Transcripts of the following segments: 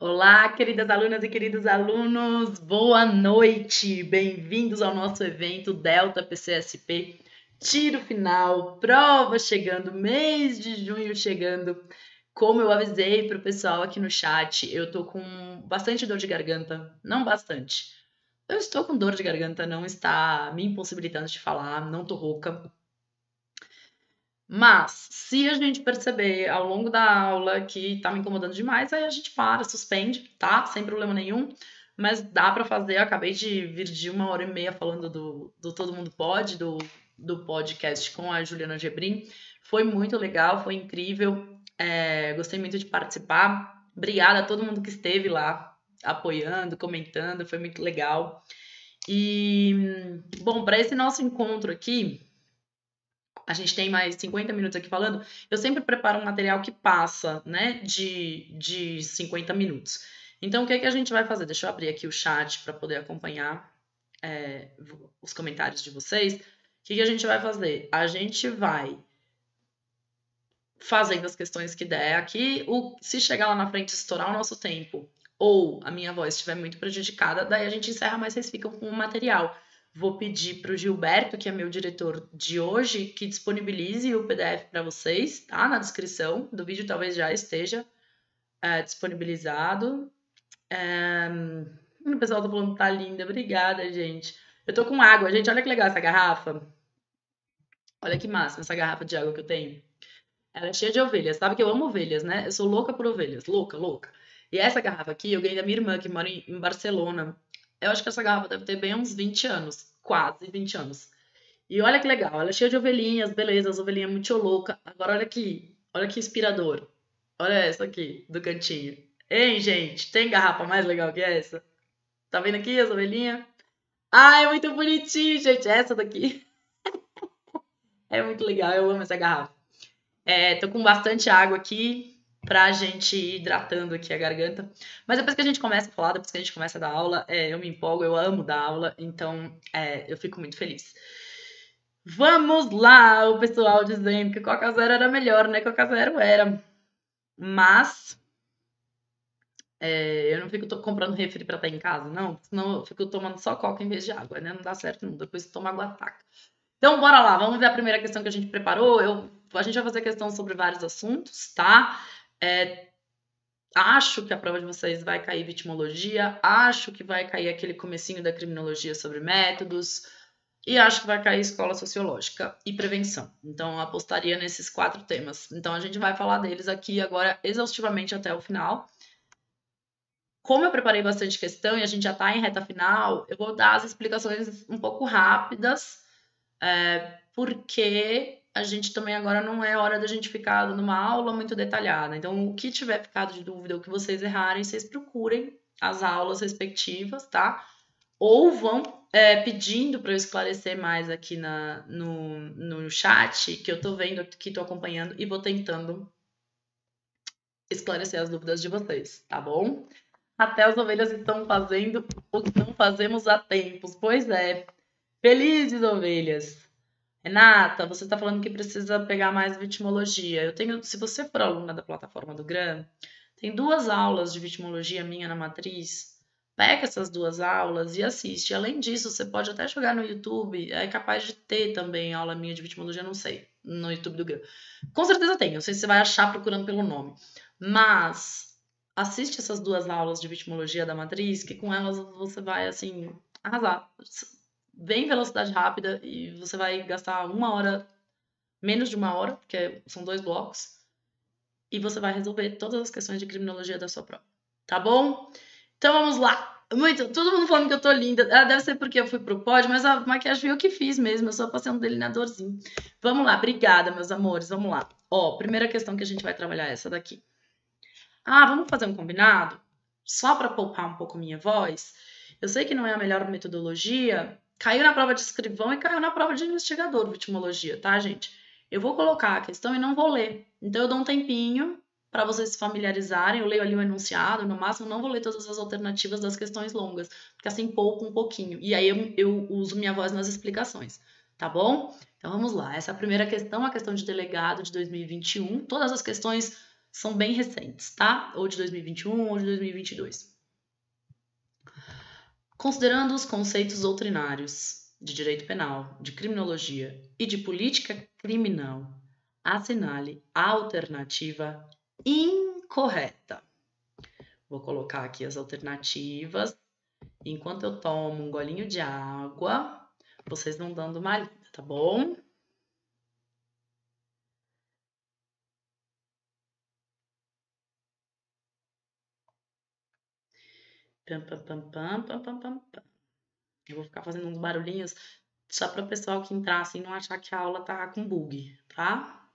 Olá, queridas alunas e queridos alunos, boa noite! Bem-vindos ao nosso evento Delta PCSP. Tiro final, prova chegando, mês de junho chegando. Como eu avisei para o pessoal aqui no chat, eu tô com bastante dor de garganta, não bastante. Eu estou com dor de garganta, não está me impossibilitando de falar, não tô rouca. Mas, se a gente perceber ao longo da aula que tá me incomodando demais, aí a gente para, suspende, tá? Sem problema nenhum. Mas dá para fazer. Eu acabei de vir de uma hora e meia falando do, do Todo Mundo Pode, do, do podcast com a Juliana Gebrim. Foi muito legal, foi incrível. É, gostei muito de participar. Obrigada a todo mundo que esteve lá apoiando, comentando, foi muito legal. E, bom, para esse nosso encontro aqui, a gente tem mais 50 minutos aqui falando, eu sempre preparo um material que passa, né, de, de 50 minutos. Então, o que, é que a gente vai fazer? Deixa eu abrir aqui o chat para poder acompanhar é, os comentários de vocês. O que, que a gente vai fazer? A gente vai fazendo as questões que der aqui. O, se chegar lá na frente estourar o nosso tempo ou a minha voz estiver muito prejudicada, daí a gente encerra, mas vocês ficam com o material. Vou pedir para o Gilberto, que é meu diretor de hoje, que disponibilize o PDF para vocês, tá? Na descrição do vídeo, talvez já esteja é, disponibilizado. É... O pessoal tá falando que tá linda. Obrigada, gente. Eu tô com água, gente. Olha que legal essa garrafa. Olha que massa essa garrafa de água que eu tenho. Ela é cheia de ovelhas. Sabe que eu amo ovelhas, né? Eu sou louca por ovelhas. Louca, louca. E essa garrafa aqui eu ganhei da minha irmã, que mora em Barcelona. Eu acho que essa garrafa deve ter bem uns 20 anos, quase 20 anos. E olha que legal, ela é cheia de ovelhinhas, beleza, as ovelhinhas muito louca. Agora olha aqui, olha que inspirador. Olha essa aqui, do cantinho. Hein, gente, tem garrafa mais legal que essa? Tá vendo aqui as ovelhinhas? Ai, é muito bonitinho, gente, essa daqui. é muito legal, eu amo essa garrafa. É, tô com bastante água aqui, pra gente ir hidratando aqui a garganta. Mas depois que a gente começa a falar, depois que a gente começa a dar aula, é, eu me empolgo, eu amo dar aula, então é, eu fico muito feliz. Vamos lá, o pessoal dizendo que Coca Zero era melhor, né? Coca Zero era. Mas é, eu não fico comprando refri pra estar em casa, não. Senão eu fico tomando só Coca em vez de água, né? Não dá certo, não. Depois toma água ataca. Então, bora lá, vamos ver a primeira questão que a gente preparou. Eu, a gente vai fazer questão sobre vários assuntos, tá? É, acho que a prova de vocês vai cair vitimologia, acho que vai cair aquele comecinho da criminologia sobre métodos, e acho que vai cair escola sociológica e prevenção. Então, apostaria nesses quatro temas. Então, a gente vai falar deles aqui agora exaustivamente até o final. Como eu preparei bastante questão e a gente já está em reta final, eu vou dar as explicações um pouco rápidas, é, porque a gente também agora não é hora da gente ficar numa aula muito detalhada. Então, o que tiver ficado de dúvida, o que vocês errarem, vocês procurem as aulas respectivas, tá? Ou vão é, pedindo para eu esclarecer mais aqui na, no, no chat, que eu tô vendo aqui, tô acompanhando e vou tentando esclarecer as dúvidas de vocês, tá bom? Até as ovelhas estão fazendo o que não fazemos há tempos. Pois é. Felizes ovelhas! Renata, você está falando que precisa pegar mais vitimologia. Eu tenho, se você for aluna da plataforma do GRAM, tem duas aulas de vitimologia minha na matriz. Pega essas duas aulas e assiste. Além disso, você pode até jogar no YouTube. É capaz de ter também aula minha de vitimologia, não sei, no YouTube do GRAM. Com certeza tem, não sei se você vai achar procurando pelo nome. Mas assiste essas duas aulas de vitimologia da matriz, que com elas você vai, assim, arrasar bem velocidade rápida e você vai gastar uma hora, menos de uma hora, porque são dois blocos, e você vai resolver todas as questões de criminologia da sua prova. Tá bom? Então vamos lá. Muito, todo mundo falando que eu tô linda. Ah, deve ser porque eu fui pro pódio, mas a maquiagem foi eu que fiz mesmo. Eu só passei um delineadorzinho. Vamos lá, obrigada, meus amores. Vamos lá. Ó, primeira questão que a gente vai trabalhar é essa daqui. Ah, vamos fazer um combinado? Só para poupar um pouco minha voz. Eu sei que não é a melhor metodologia, Caiu na prova de escrivão e caiu na prova de investigador, vitimologia, tá, gente? Eu vou colocar a questão e não vou ler. Então, eu dou um tempinho para vocês se familiarizarem. Eu leio ali o enunciado, no máximo, não vou ler todas as alternativas das questões longas, porque assim pouco um pouquinho. E aí eu, eu uso minha voz nas explicações, tá bom? Então vamos lá. Essa é a primeira questão, a questão de delegado de 2021. Todas as questões são bem recentes, tá? Ou de 2021 ou de 2022. Considerando os conceitos doutrinários de direito penal, de criminologia e de política criminal, assinale a alternativa incorreta. Vou colocar aqui as alternativas. Enquanto eu tomo um golinho de água, vocês vão dando uma lida, tá bom? Pam, pam, pam, pam, pam, pam, pam. Eu vou ficar fazendo uns barulhinhos só para o pessoal que entrar assim não achar que a aula tá com bug, tá?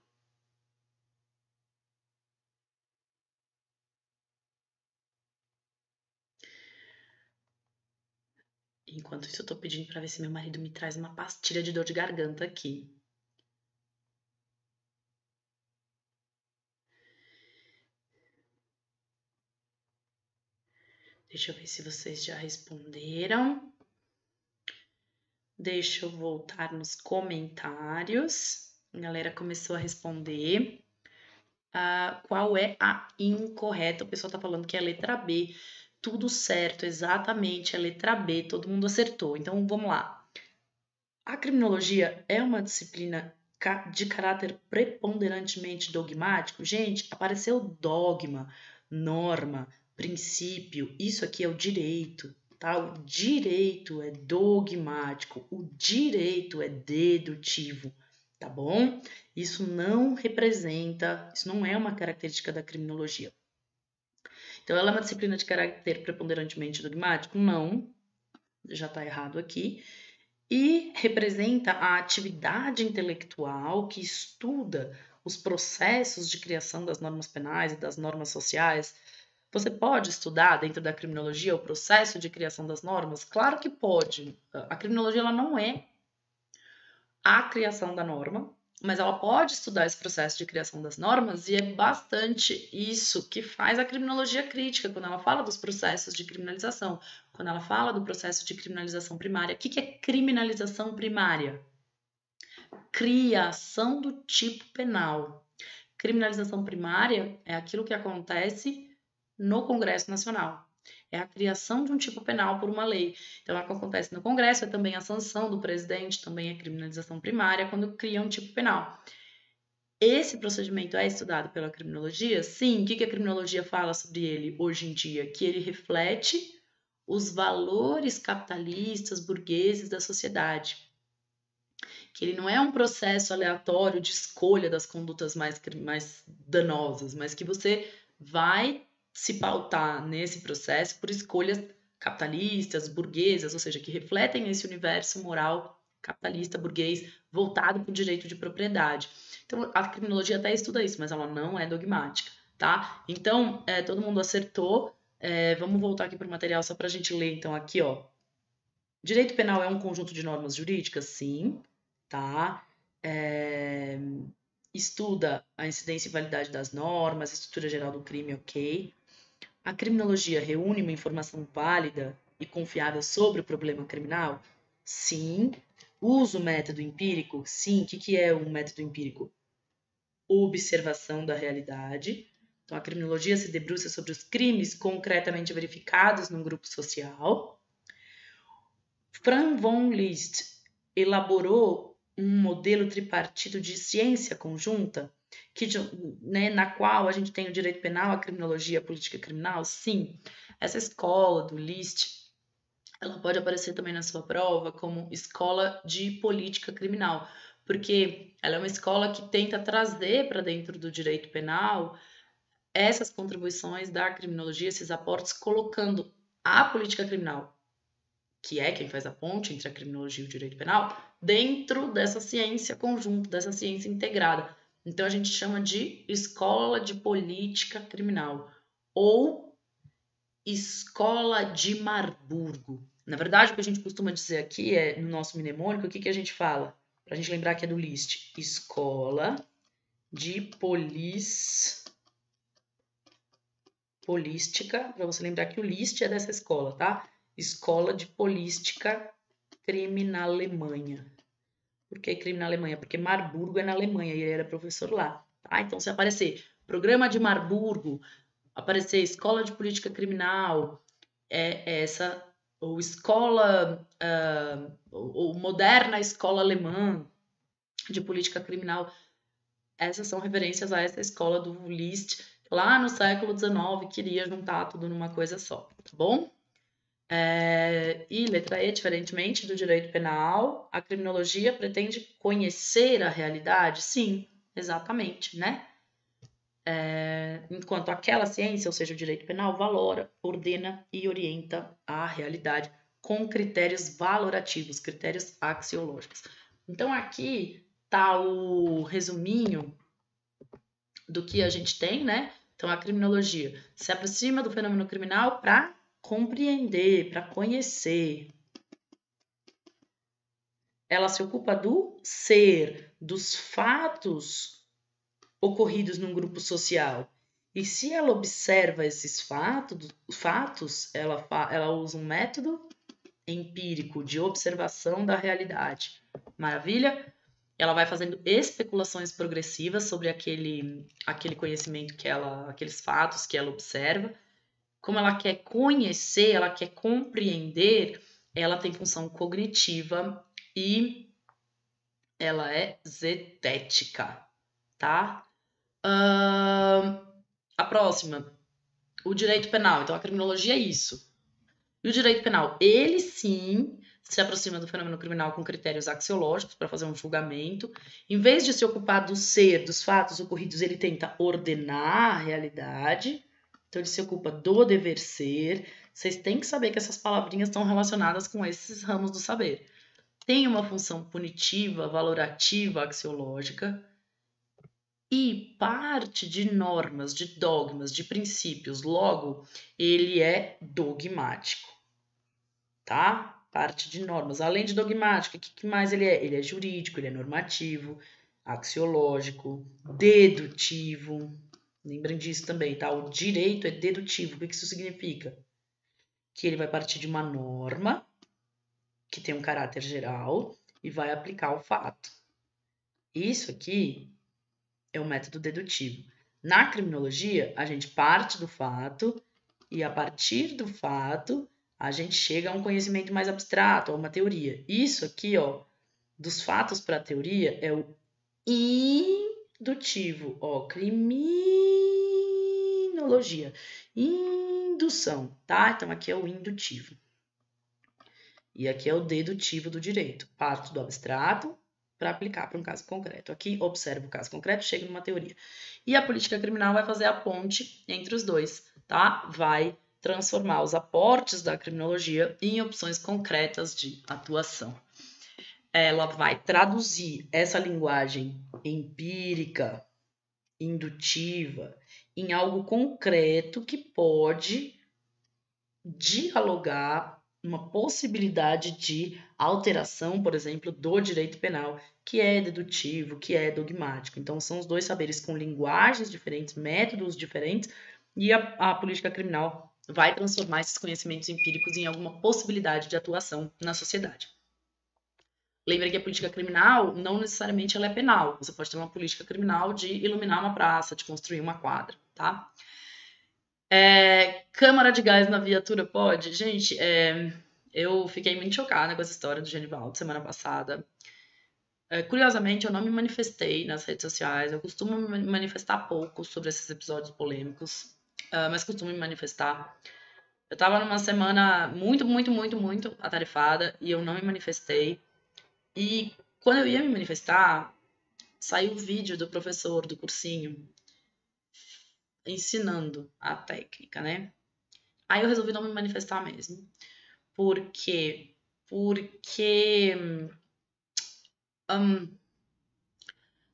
Enquanto isso, eu tô pedindo para ver se meu marido me traz uma pastilha de dor de garganta aqui. Deixa eu ver se vocês já responderam. Deixa eu voltar nos comentários. A galera começou a responder. Uh, qual é a incorreta? O pessoal tá falando que é a letra B. Tudo certo, exatamente, a letra B. Todo mundo acertou. Então vamos lá. A criminologia é uma disciplina de caráter preponderantemente dogmático? Gente, apareceu dogma, norma, princípio, isso aqui é o direito, tá? O direito é dogmático, o direito é dedutivo, tá bom? Isso não representa, isso não é uma característica da criminologia. Então, ela é uma disciplina de caráter preponderantemente dogmático? Não, já está errado aqui. E representa a atividade intelectual que estuda os processos de criação das normas penais e das normas sociais, você pode estudar dentro da criminologia o processo de criação das normas? Claro que pode. A criminologia ela não é a criação da norma, mas ela pode estudar esse processo de criação das normas e é bastante isso que faz a criminologia crítica quando ela fala dos processos de criminalização, quando ela fala do processo de criminalização primária. O que é criminalização primária? Criação do tipo penal. Criminalização primária é aquilo que acontece no Congresso Nacional. É a criação de um tipo penal por uma lei. Então, é o que acontece no Congresso é também a sanção do presidente, também a criminalização primária, quando cria um tipo penal. Esse procedimento é estudado pela criminologia? Sim. O que a criminologia fala sobre ele hoje em dia? Que ele reflete os valores capitalistas, burgueses da sociedade. Que ele não é um processo aleatório de escolha das condutas mais, mais danosas, mas que você vai se pautar nesse processo por escolhas capitalistas, burguesas, ou seja, que refletem esse universo moral capitalista, burguês, voltado para o direito de propriedade. Então, a criminologia até estuda isso, mas ela não é dogmática, tá? Então, é, todo mundo acertou. É, vamos voltar aqui para o material só para a gente ler, então, aqui, ó. Direito penal é um conjunto de normas jurídicas? Sim, tá? É, estuda a incidência e validade das normas, estrutura geral do crime, ok. A criminologia reúne uma informação válida e confiável sobre o problema criminal? Sim. Usa o método empírico? Sim. O que, é um método empírico? Observação da realidade. Então, a criminologia se debruça sobre os crimes concretamente verificados num grupo social. Fran von Liszt elaborou um modelo tripartito de ciência conjunta que, né, na qual a gente tem o direito penal, a criminologia, a política criminal, sim, essa escola do LIST, ela pode aparecer também na sua prova como escola de política criminal, porque ela é uma escola que tenta trazer para dentro do direito penal essas contribuições da criminologia, esses aportes, colocando a política criminal, que é quem faz a ponte entre a criminologia e o direito penal, dentro dessa ciência conjunta, dessa ciência integrada. Então a gente chama de escola de política criminal ou escola de Marburgo. Na verdade, o que a gente costuma dizer aqui é no nosso mnemônico, o que, que a gente fala? Para a gente lembrar que é do list. Escola de polis polística, para você lembrar que o list é dessa escola, tá? Escola de polística crime na Alemanha. Por que crime na Alemanha? Porque Marburgo é na Alemanha e ele era professor lá. Tá? Então, se aparecer programa de Marburgo, aparecer escola de política criminal, é essa ou escola uh, ou moderna escola alemã de política criminal. Essas são referências a essa escola do List, lá no século XIX, queria juntar tudo numa coisa só, tá bom? É, e letra E, diferentemente do direito penal, a criminologia pretende conhecer a realidade? Sim, exatamente, né? É, enquanto aquela ciência, ou seja, o direito penal, valora, ordena e orienta a realidade com critérios valorativos, critérios axiológicos. Então aqui tá o resuminho do que a gente tem, né? Então a criminologia se aproxima do fenômeno criminal para compreender, para conhecer. Ela se ocupa do ser, dos fatos ocorridos num grupo social. E se ela observa esses fatos, fatos ela, ela usa um método empírico de observação da realidade. Maravilha? Ela vai fazendo especulações progressivas sobre aquele, aquele conhecimento que ela, aqueles fatos que ela observa como ela quer conhecer, ela quer compreender, ela tem função cognitiva e ela é zetética, tá? Uh, a próxima, o direito penal. Então, a criminologia é isso. E o direito penal, ele sim se aproxima do fenômeno criminal com critérios axiológicos para fazer um julgamento. Em vez de se ocupar do ser, dos fatos ocorridos, ele tenta ordenar a realidade. Então ele se ocupa do dever ser. Vocês têm que saber que essas palavrinhas estão relacionadas com esses ramos do saber. Tem uma função punitiva, valorativa, axiológica e parte de normas, de dogmas, de princípios. Logo, ele é dogmático. Tá? Parte de normas. Além de dogmático, o que mais ele é? Ele é jurídico, ele é normativo, axiológico, dedutivo, Lembrem disso também, tá? O direito é dedutivo. O que isso significa? Que ele vai partir de uma norma que tem um caráter geral e vai aplicar o fato. Isso aqui é o método dedutivo. Na criminologia, a gente parte do fato e a partir do fato a gente chega a um conhecimento mais abstrato, a uma teoria. Isso aqui, ó, dos fatos para a teoria é o indutivo, ó, criminologia, indução, tá? Então aqui é o indutivo. E aqui é o dedutivo do direito. Parto do abstrato para aplicar para um caso concreto. Aqui observo o caso concreto, chego numa teoria. E a política criminal vai fazer a ponte entre os dois, tá? Vai transformar os aportes da criminologia em opções concretas de atuação ela vai traduzir essa linguagem empírica, indutiva, em algo concreto que pode dialogar uma possibilidade de alteração, por exemplo, do direito penal, que é dedutivo, que é dogmático. Então, são os dois saberes com linguagens diferentes, métodos diferentes, e a, a política criminal vai transformar esses conhecimentos empíricos em alguma possibilidade de atuação na sociedade. Lembre que a política criminal não necessariamente ela é penal. Você pode ter uma política criminal de iluminar uma praça, de construir uma quadra, tá? É, câmara de gás na viatura pode? Gente, é, eu fiquei muito chocada com essa história do Genivaldo semana passada. É, curiosamente, eu não me manifestei nas redes sociais. Eu costumo me manifestar pouco sobre esses episódios polêmicos, uh, mas costumo me manifestar. Eu tava numa semana muito, muito, muito, muito atarefada e eu não me manifestei. E quando eu ia me manifestar, saiu o vídeo do professor do cursinho ensinando a técnica, né? Aí eu resolvi não me manifestar mesmo. Por quê? Porque. Um,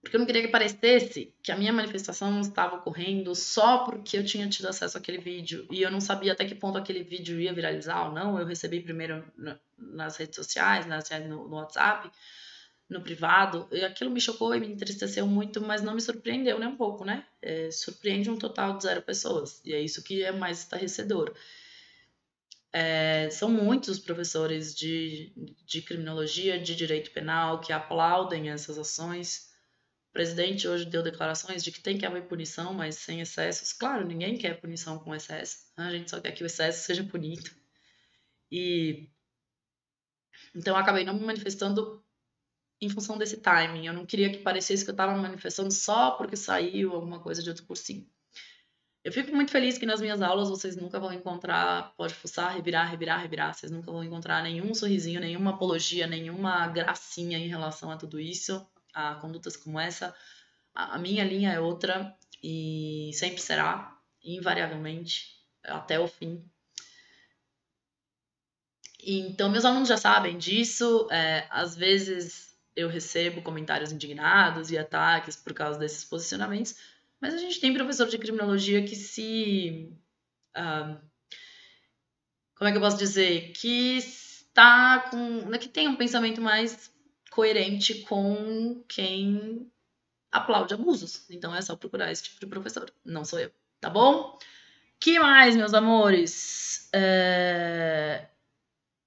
porque eu não queria que parecesse que a minha manifestação estava ocorrendo só porque eu tinha tido acesso àquele vídeo e eu não sabia até que ponto aquele vídeo ia viralizar ou não. Eu recebi primeiro nas redes sociais, nas, no, no WhatsApp, no privado, e aquilo me chocou e me entristeceu muito, mas não me surpreendeu nem um pouco, né? É, surpreende um total de zero pessoas, e é isso que é mais estarrecedor. É, são muitos os professores de, de criminologia, de direito penal, que aplaudem essas ações presidente hoje deu declarações de que tem que haver punição, mas sem excessos. Claro, ninguém quer punição com excesso. Né? A gente só quer que o excesso seja punido. E então eu acabei não me manifestando em função desse timing. Eu não queria que parecesse que eu estava me manifestando só porque saiu alguma coisa de outro cursinho. Eu fico muito feliz que nas minhas aulas vocês nunca vão encontrar, pode fuçar, revirar, revirar, revirar, vocês nunca vão encontrar nenhum sorrisinho, nenhuma apologia, nenhuma gracinha em relação a tudo isso, a condutas como essa. A minha linha é outra e sempre será, invariavelmente, até o fim. Então, meus alunos já sabem disso. É, às vezes eu recebo comentários indignados e ataques por causa desses posicionamentos, mas a gente tem professor de criminologia que se. Uh, como é que eu posso dizer? Que está com. Né, que tem um pensamento mais coerente com quem aplaude abusos. Então é só procurar esse tipo de professor. Não sou eu, tá bom? que mais, meus amores? É...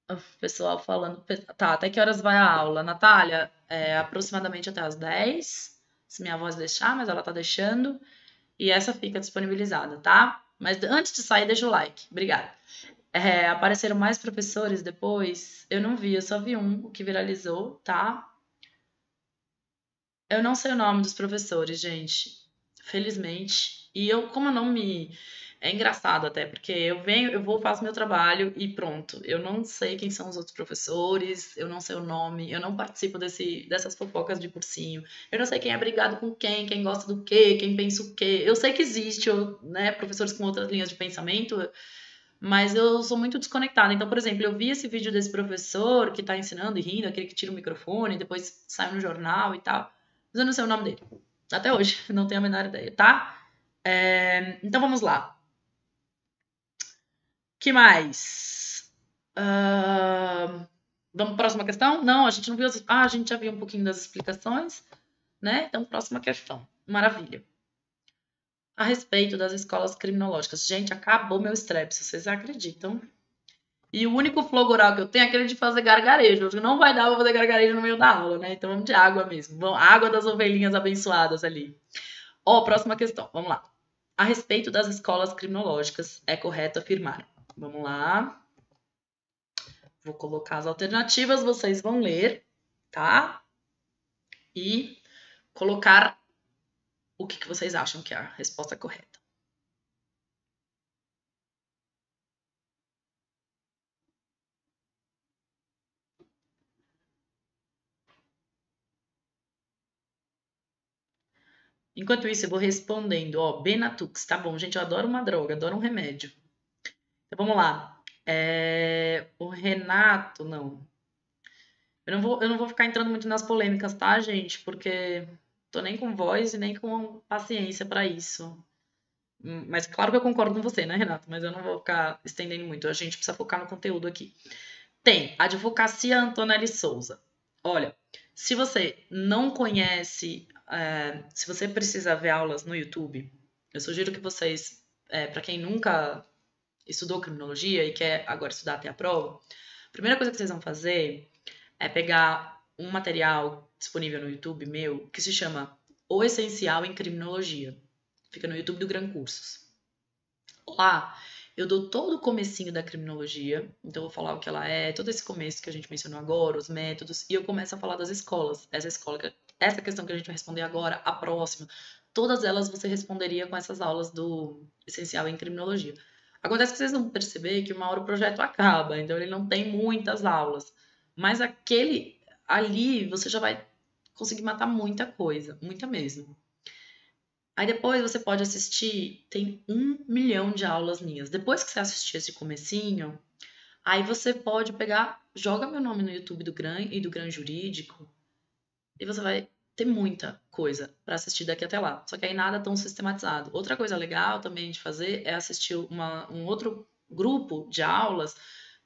O pessoal falando. Tá, até que horas vai a aula? Natália, é aproximadamente até as 10 se minha voz deixar, mas ela tá deixando. E essa fica disponibilizada, tá? Mas antes de sair, deixa o like. Obrigada. É, apareceram mais professores depois? Eu não vi, eu só vi um, o que viralizou, tá? Eu não sei o nome dos professores, gente. Felizmente. E eu, como eu não me é engraçado até, porque eu venho, eu vou, faço meu trabalho e pronto. Eu não sei quem são os outros professores, eu não sei o nome, eu não participo desse, dessas fofocas de cursinho. Eu não sei quem é brigado com quem, quem gosta do quê, quem pensa o quê. Eu sei que existe, né, professores com outras linhas de pensamento, mas eu sou muito desconectada. Então, por exemplo, eu vi esse vídeo desse professor que tá ensinando e rindo, aquele que tira o microfone, depois sai no jornal e tal. Mas eu não sei o nome dele. Até hoje, não tenho a menor ideia, tá? É, então vamos lá que mais? Uh, vamos para próxima questão? Não, a gente não viu. As... Ah, a gente já viu um pouquinho das explicações, né? Então, próxima questão. Maravilha. A respeito das escolas criminológicas. Gente, acabou meu strep, vocês acreditam. E o único flogoral que eu tenho é aquele de fazer gargarejo. Não vai dar pra fazer gargarejo no meio da aula, né? Então vamos de água mesmo. Vamos, água das ovelhinhas abençoadas ali. Ó, próxima questão. Vamos lá. A respeito das escolas criminológicas, é correto afirmar Vamos lá. Vou colocar as alternativas, vocês vão ler, tá? E colocar o que, que vocês acham que é a resposta correta. Enquanto isso, eu vou respondendo, ó, Benatux, tá bom, gente, eu adoro uma droga, adoro um remédio. Então vamos lá. É... O Renato, não. Eu não, vou, eu não vou ficar entrando muito nas polêmicas, tá, gente? Porque tô nem com voz e nem com paciência para isso. Hum, mas claro que eu concordo com você, né, Renato? Mas eu não vou ficar estendendo muito. A gente precisa focar no conteúdo aqui. Tem Advocacia Antonelli Souza. Olha, se você não conhece, é, se você precisa ver aulas no YouTube, eu sugiro que vocês, é, para quem nunca estudou criminologia e quer agora estudar até a prova, a primeira coisa que vocês vão fazer é pegar um material disponível no YouTube meu que se chama O Essencial em Criminologia. Fica no YouTube do Gran Cursos. Lá eu dou todo o comecinho da criminologia, então eu vou falar o que ela é, todo esse começo que a gente mencionou agora, os métodos, e eu começo a falar das escolas. Essa escola, essa questão que a gente vai responder agora, a próxima, todas elas você responderia com essas aulas do essencial em criminologia. Acontece que vocês vão perceber que uma hora o projeto acaba, então ele não tem muitas aulas. Mas aquele ali você já vai conseguir matar muita coisa, muita mesmo. Aí depois você pode assistir, tem um milhão de aulas minhas. Depois que você assistir esse comecinho, aí você pode pegar, joga meu nome no YouTube do Gran e do Gran Jurídico, e você vai ter muita coisa para assistir daqui até lá. Só que aí nada tão sistematizado. Outra coisa legal também de fazer é assistir uma, um outro grupo de aulas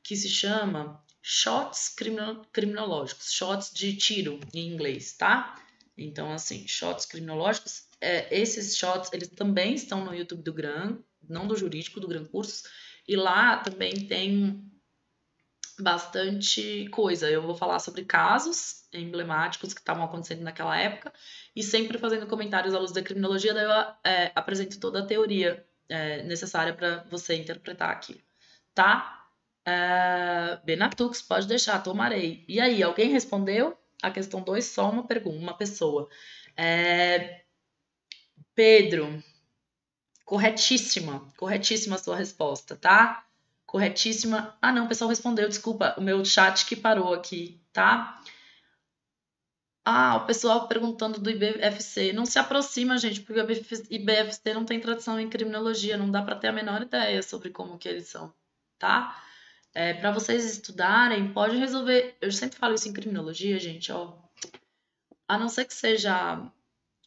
que se chama Shots Criminológicos, shots de tiro em inglês, tá? Então, assim, shots criminológicos, é, esses shots, eles também estão no YouTube do Gran, não do jurídico, do Gran Cursos, e lá também tem bastante coisa. Eu vou falar sobre casos emblemáticos que estavam acontecendo naquela época e sempre fazendo comentários à luz da criminologia, daí eu é, apresento toda a teoria é, necessária para você interpretar aquilo, tá? É, Benatux, pode deixar, tomarei. E aí, alguém respondeu? A questão 2, só uma pergunta, uma pessoa. É, Pedro, corretíssima, corretíssima a sua resposta, tá? Corretíssima. Ah, não, o pessoal respondeu, desculpa, o meu chat que parou aqui, tá? Ah, o pessoal perguntando do IBFC. Não se aproxima, gente, porque o IBFC não tem tradição em criminologia, não dá para ter a menor ideia sobre como que eles são, tá? É, para vocês estudarem, pode resolver. Eu sempre falo isso em criminologia, gente, ó. A não ser que seja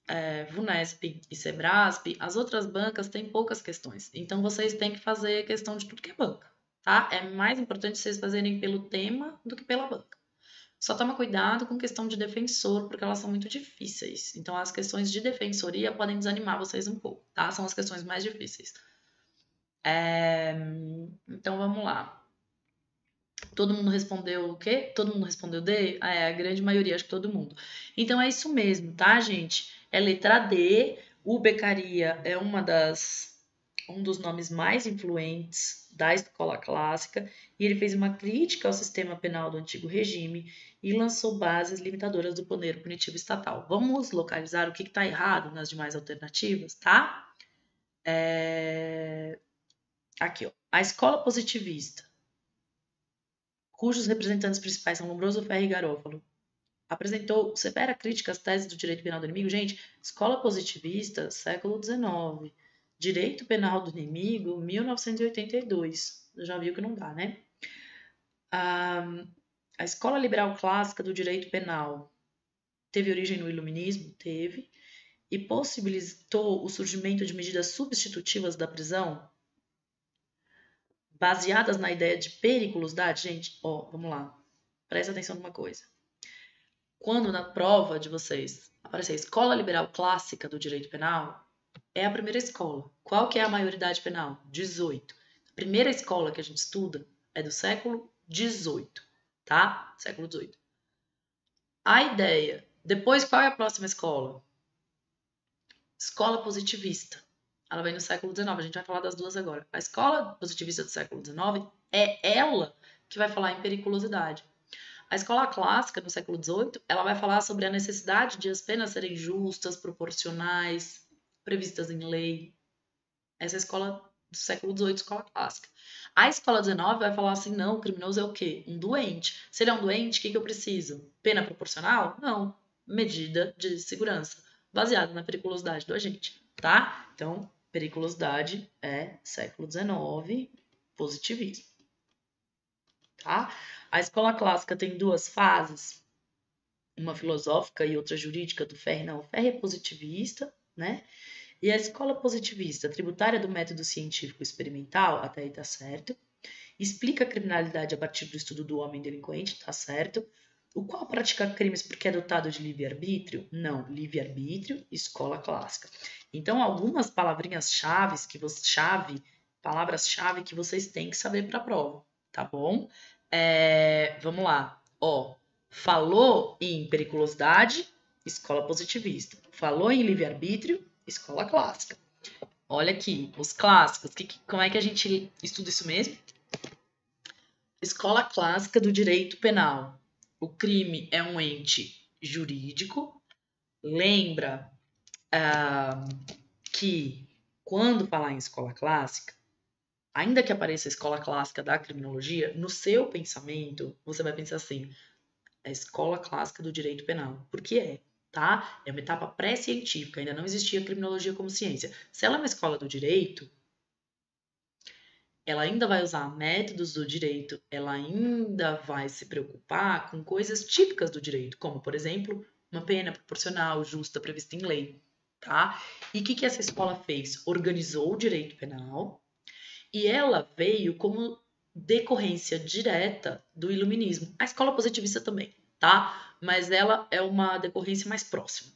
é, VUNESP e SEBRASP, as outras bancas têm poucas questões. Então, vocês têm que fazer questão de tudo que é banca, tá? É mais importante vocês fazerem pelo tema do que pela banca. Só toma cuidado com questão de defensor, porque elas são muito difíceis. Então, as questões de defensoria podem desanimar vocês um pouco, tá? São as questões mais difíceis. É... Então, vamos lá. Todo mundo respondeu o quê? Todo mundo respondeu D? Ah, é, a grande maioria, acho que todo mundo. Então, é isso mesmo, tá, gente? É letra D. O Becaria é uma das um dos nomes mais influentes da escola clássica, e ele fez uma crítica ao sistema penal do antigo regime e lançou bases limitadoras do poder punitivo estatal. Vamos localizar o que está errado nas demais alternativas, tá? É... Aqui, ó. A escola positivista, cujos representantes principais são Lombroso, Ferri e Garófalo, apresentou severa crítica às teses do direito penal do inimigo. Gente, escola positivista, século XIX Direito Penal do Inimigo, 1982. Já viu que não dá, né? a Escola Liberal Clássica do Direito Penal teve origem no Iluminismo? Teve. E possibilitou o surgimento de medidas substitutivas da prisão baseadas na ideia de periculosidade? Gente, ó, vamos lá. Presta atenção numa coisa. Quando na prova de vocês aparecer a Escola Liberal Clássica do Direito Penal, é a primeira escola. Qual que é a maioridade penal? 18. A primeira escola que a gente estuda é do século 18, tá? Século 18. A ideia. Depois, qual é a próxima escola? Escola positivista. Ela vem no século XIX. A gente vai falar das duas agora. A escola positivista do século XIX é ela que vai falar em periculosidade. A escola clássica, no século XVIII, ela vai falar sobre a necessidade de as penas serem justas, proporcionais, previstas em lei. Essa é a escola do século XVIII, escola clássica. A escola XIX vai falar assim: não, o criminoso é o quê? Um doente. Se ele é um doente, o que, que eu preciso? Pena proporcional? Não. Medida de segurança, baseada na periculosidade do agente, tá? Então, periculosidade é século XIX, positivismo. Tá? A escola clássica tem duas fases, uma filosófica e outra jurídica do Ferri. Não, o Ferri é positivista, né? E a escola positivista, tributária do método científico experimental, até aí tá certo. Explica a criminalidade a partir do estudo do homem delinquente, tá certo. O qual pratica crimes porque é dotado de livre-arbítrio? Não, livre-arbítrio, escola clássica. Então, algumas palavrinhas chaves que você chave, palavras-chave que vocês têm que saber para a prova, tá bom? É, vamos lá. Ó, falou em periculosidade, escola positivista. Falou em livre-arbítrio, escola clássica. Olha aqui, os clássicos. Que, que, como é que a gente estuda isso mesmo? Escola clássica do direito penal. O crime é um ente jurídico. Lembra que quando falar em escola clássica, ainda que apareça a escola clássica da criminologia, no seu pensamento, você vai pensar assim: a escola clássica do direito penal. Por que é? tá? É uma etapa pré-científica, ainda não existia criminologia como ciência. Se ela é uma escola do direito, ela ainda vai usar métodos do direito, ela ainda vai se preocupar com coisas típicas do direito, como, por exemplo, uma pena proporcional, justa, prevista em lei, tá? E o que, que essa escola fez? Organizou o direito penal e ela veio como decorrência direta do iluminismo. A escola positivista também, tá? mas ela é uma decorrência mais próxima.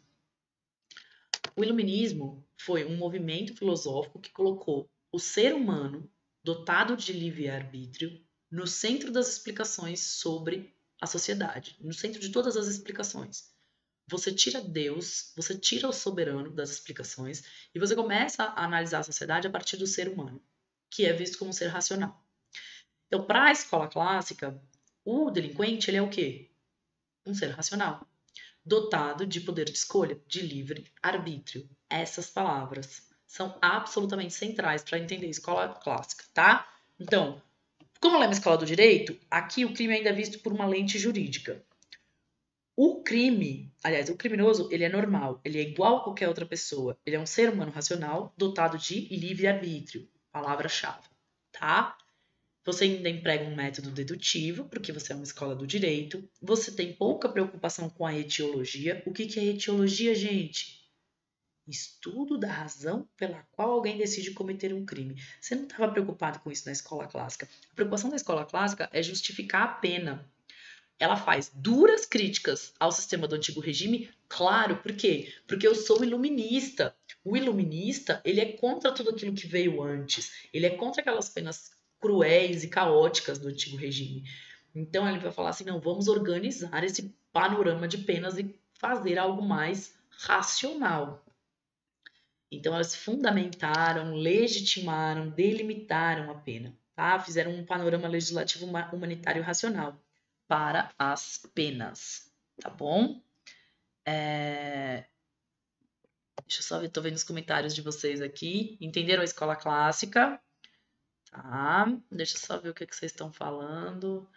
O iluminismo foi um movimento filosófico que colocou o ser humano dotado de livre-arbítrio no centro das explicações sobre a sociedade, no centro de todas as explicações. Você tira Deus, você tira o soberano das explicações e você começa a analisar a sociedade a partir do ser humano, que é visto como um ser racional. Então, para a escola clássica, o delinquente ele é o quê? Um ser racional, dotado de poder de escolha, de livre arbítrio. Essas palavras são absolutamente centrais para entender a escola clássica, tá? Então, como ela é uma escola do direito, aqui o crime ainda é visto por uma lente jurídica. O crime, aliás, o criminoso, ele é normal, ele é igual a qualquer outra pessoa. Ele é um ser humano racional dotado de livre-arbítrio, palavra-chave, tá? Você ainda emprega um método dedutivo, porque você é uma escola do direito. Você tem pouca preocupação com a etiologia. O que, que é etiologia, gente? Estudo da razão pela qual alguém decide cometer um crime. Você não estava preocupado com isso na escola clássica. A preocupação da escola clássica é justificar a pena ela faz duras críticas ao sistema do antigo regime, claro, por quê? Porque eu sou iluminista. O iluminista, ele é contra tudo aquilo que veio antes. Ele é contra aquelas penas cruéis e caóticas do antigo regime. Então ele vai falar assim: não, vamos organizar esse panorama de penas e fazer algo mais racional. Então elas fundamentaram, legitimaram, delimitaram a pena, tá? Fizeram um panorama legislativo humanitário racional para as penas, tá bom? É... Deixa eu só ver, tô vendo os comentários de vocês aqui. Entenderam a escola clássica? Tá. Deixa eu só ver o que, que vocês estão falando.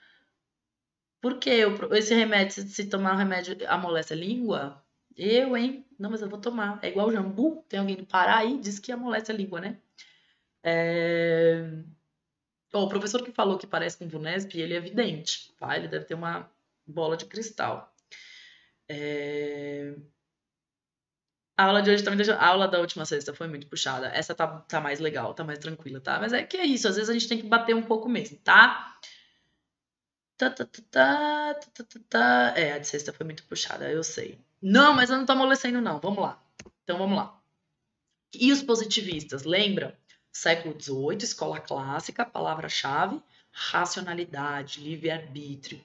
Por que esse remédio, se tomar o remédio, amolece a língua? Eu, hein? Não, mas eu vou tomar. É igual jambu. Tem alguém do Pará aí, diz que amolece a língua, né? É... Oh, o professor que falou que parece com o Vunesp, ele é evidente, tá? Ele deve ter uma bola de cristal. É... A aula de hoje também deixou... A aula da última sexta foi muito puxada. Essa tá, tá mais legal, tá mais tranquila, tá? Mas é que é isso, às vezes a gente tem que bater um pouco mesmo, tá? Tá, tá, tá, tá, tá, tá, tá. É, a de sexta foi muito puxada, eu sei. Não, mas eu não tô amolecendo, não. Vamos lá. Então vamos lá. E os positivistas, lembra? Século XVIII, escola clássica, palavra-chave, racionalidade, livre-arbítrio,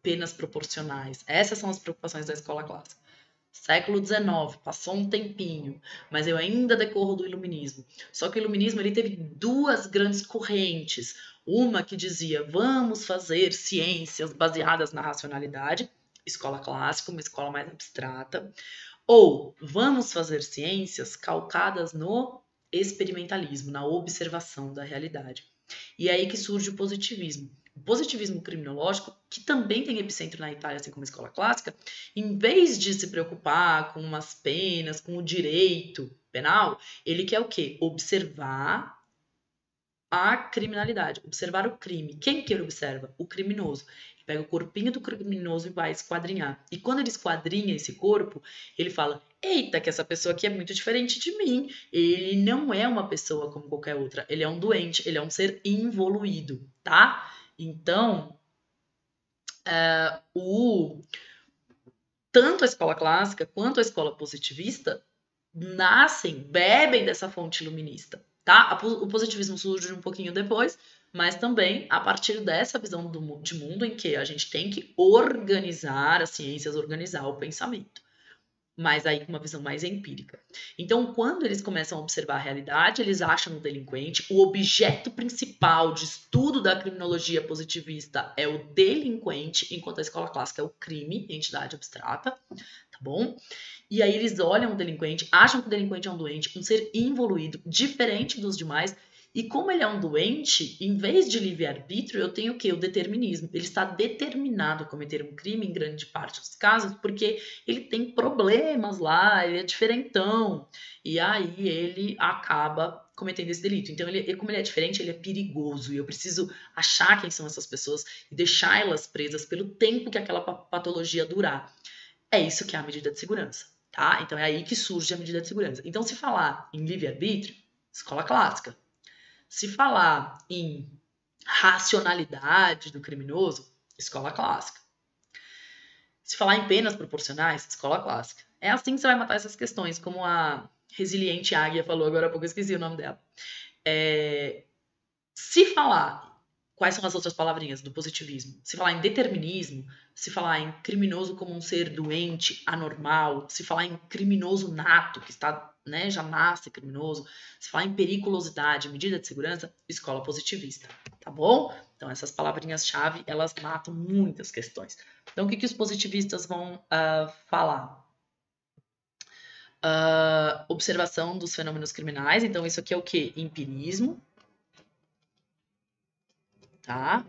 penas proporcionais. Essas são as preocupações da escola clássica. Século XIX, passou um tempinho, mas eu ainda decorro do iluminismo. Só que o iluminismo ele teve duas grandes correntes. Uma que dizia vamos fazer ciências baseadas na racionalidade, escola clássica, uma escola mais abstrata, ou vamos fazer ciências calcadas no experimentalismo, na observação da realidade. E é aí que surge o positivismo. O positivismo criminológico, que também tem epicentro na Itália, assim como a escola clássica, em vez de se preocupar com umas penas, com o direito penal, ele quer o quê? Observar a criminalidade, observar o crime. Quem que ele observa? O criminoso pega o corpinho do criminoso e vai esquadrinhar. E quando ele esquadrinha esse corpo, ele fala: Eita, que essa pessoa aqui é muito diferente de mim. Ele não é uma pessoa como qualquer outra. Ele é um doente, ele é um ser involuído, tá? Então, é, o tanto a escola clássica quanto a escola positivista nascem, bebem dessa fonte iluminista, tá? O positivismo surge um pouquinho depois, mas também a partir dessa visão do, de mundo em que a gente tem que organizar as ciências, organizar o pensamento, mas aí com uma visão mais empírica. Então, quando eles começam a observar a realidade, eles acham o delinquente, o objeto principal de estudo da criminologia positivista é o delinquente, enquanto a escola clássica é o crime, entidade abstrata, tá bom? E aí eles olham o delinquente, acham que o delinquente é um doente, um ser involuído, diferente dos demais, e como ele é um doente, em vez de livre-arbítrio, eu tenho o quê? O determinismo. Ele está determinado a cometer um crime em grande parte dos casos, porque ele tem problemas lá, ele é diferentão. E aí ele acaba cometendo esse delito. Então, ele, como ele é diferente, ele é perigoso. E eu preciso achar quem são essas pessoas e deixar elas presas pelo tempo que aquela patologia durar. É isso que é a medida de segurança, tá? Então, é aí que surge a medida de segurança. Então, se falar em livre-arbítrio, escola clássica se falar em racionalidade do criminoso, escola clássica. Se falar em penas proporcionais, escola clássica. É assim que você vai matar essas questões, como a resiliente águia falou agora há pouco, eu esqueci o nome dela. É, se falar quais são as outras palavrinhas do positivismo? Se falar em determinismo, se falar em criminoso como um ser doente, anormal, se falar em criminoso nato, que está, né, já nasce criminoso, se falar em periculosidade, medida de segurança, escola positivista, tá bom? Então essas palavrinhas-chave, elas matam muitas questões. Então o que, que os positivistas vão uh, falar? Uh, observação dos fenômenos criminais, então isso aqui é o que? Empirismo, tá?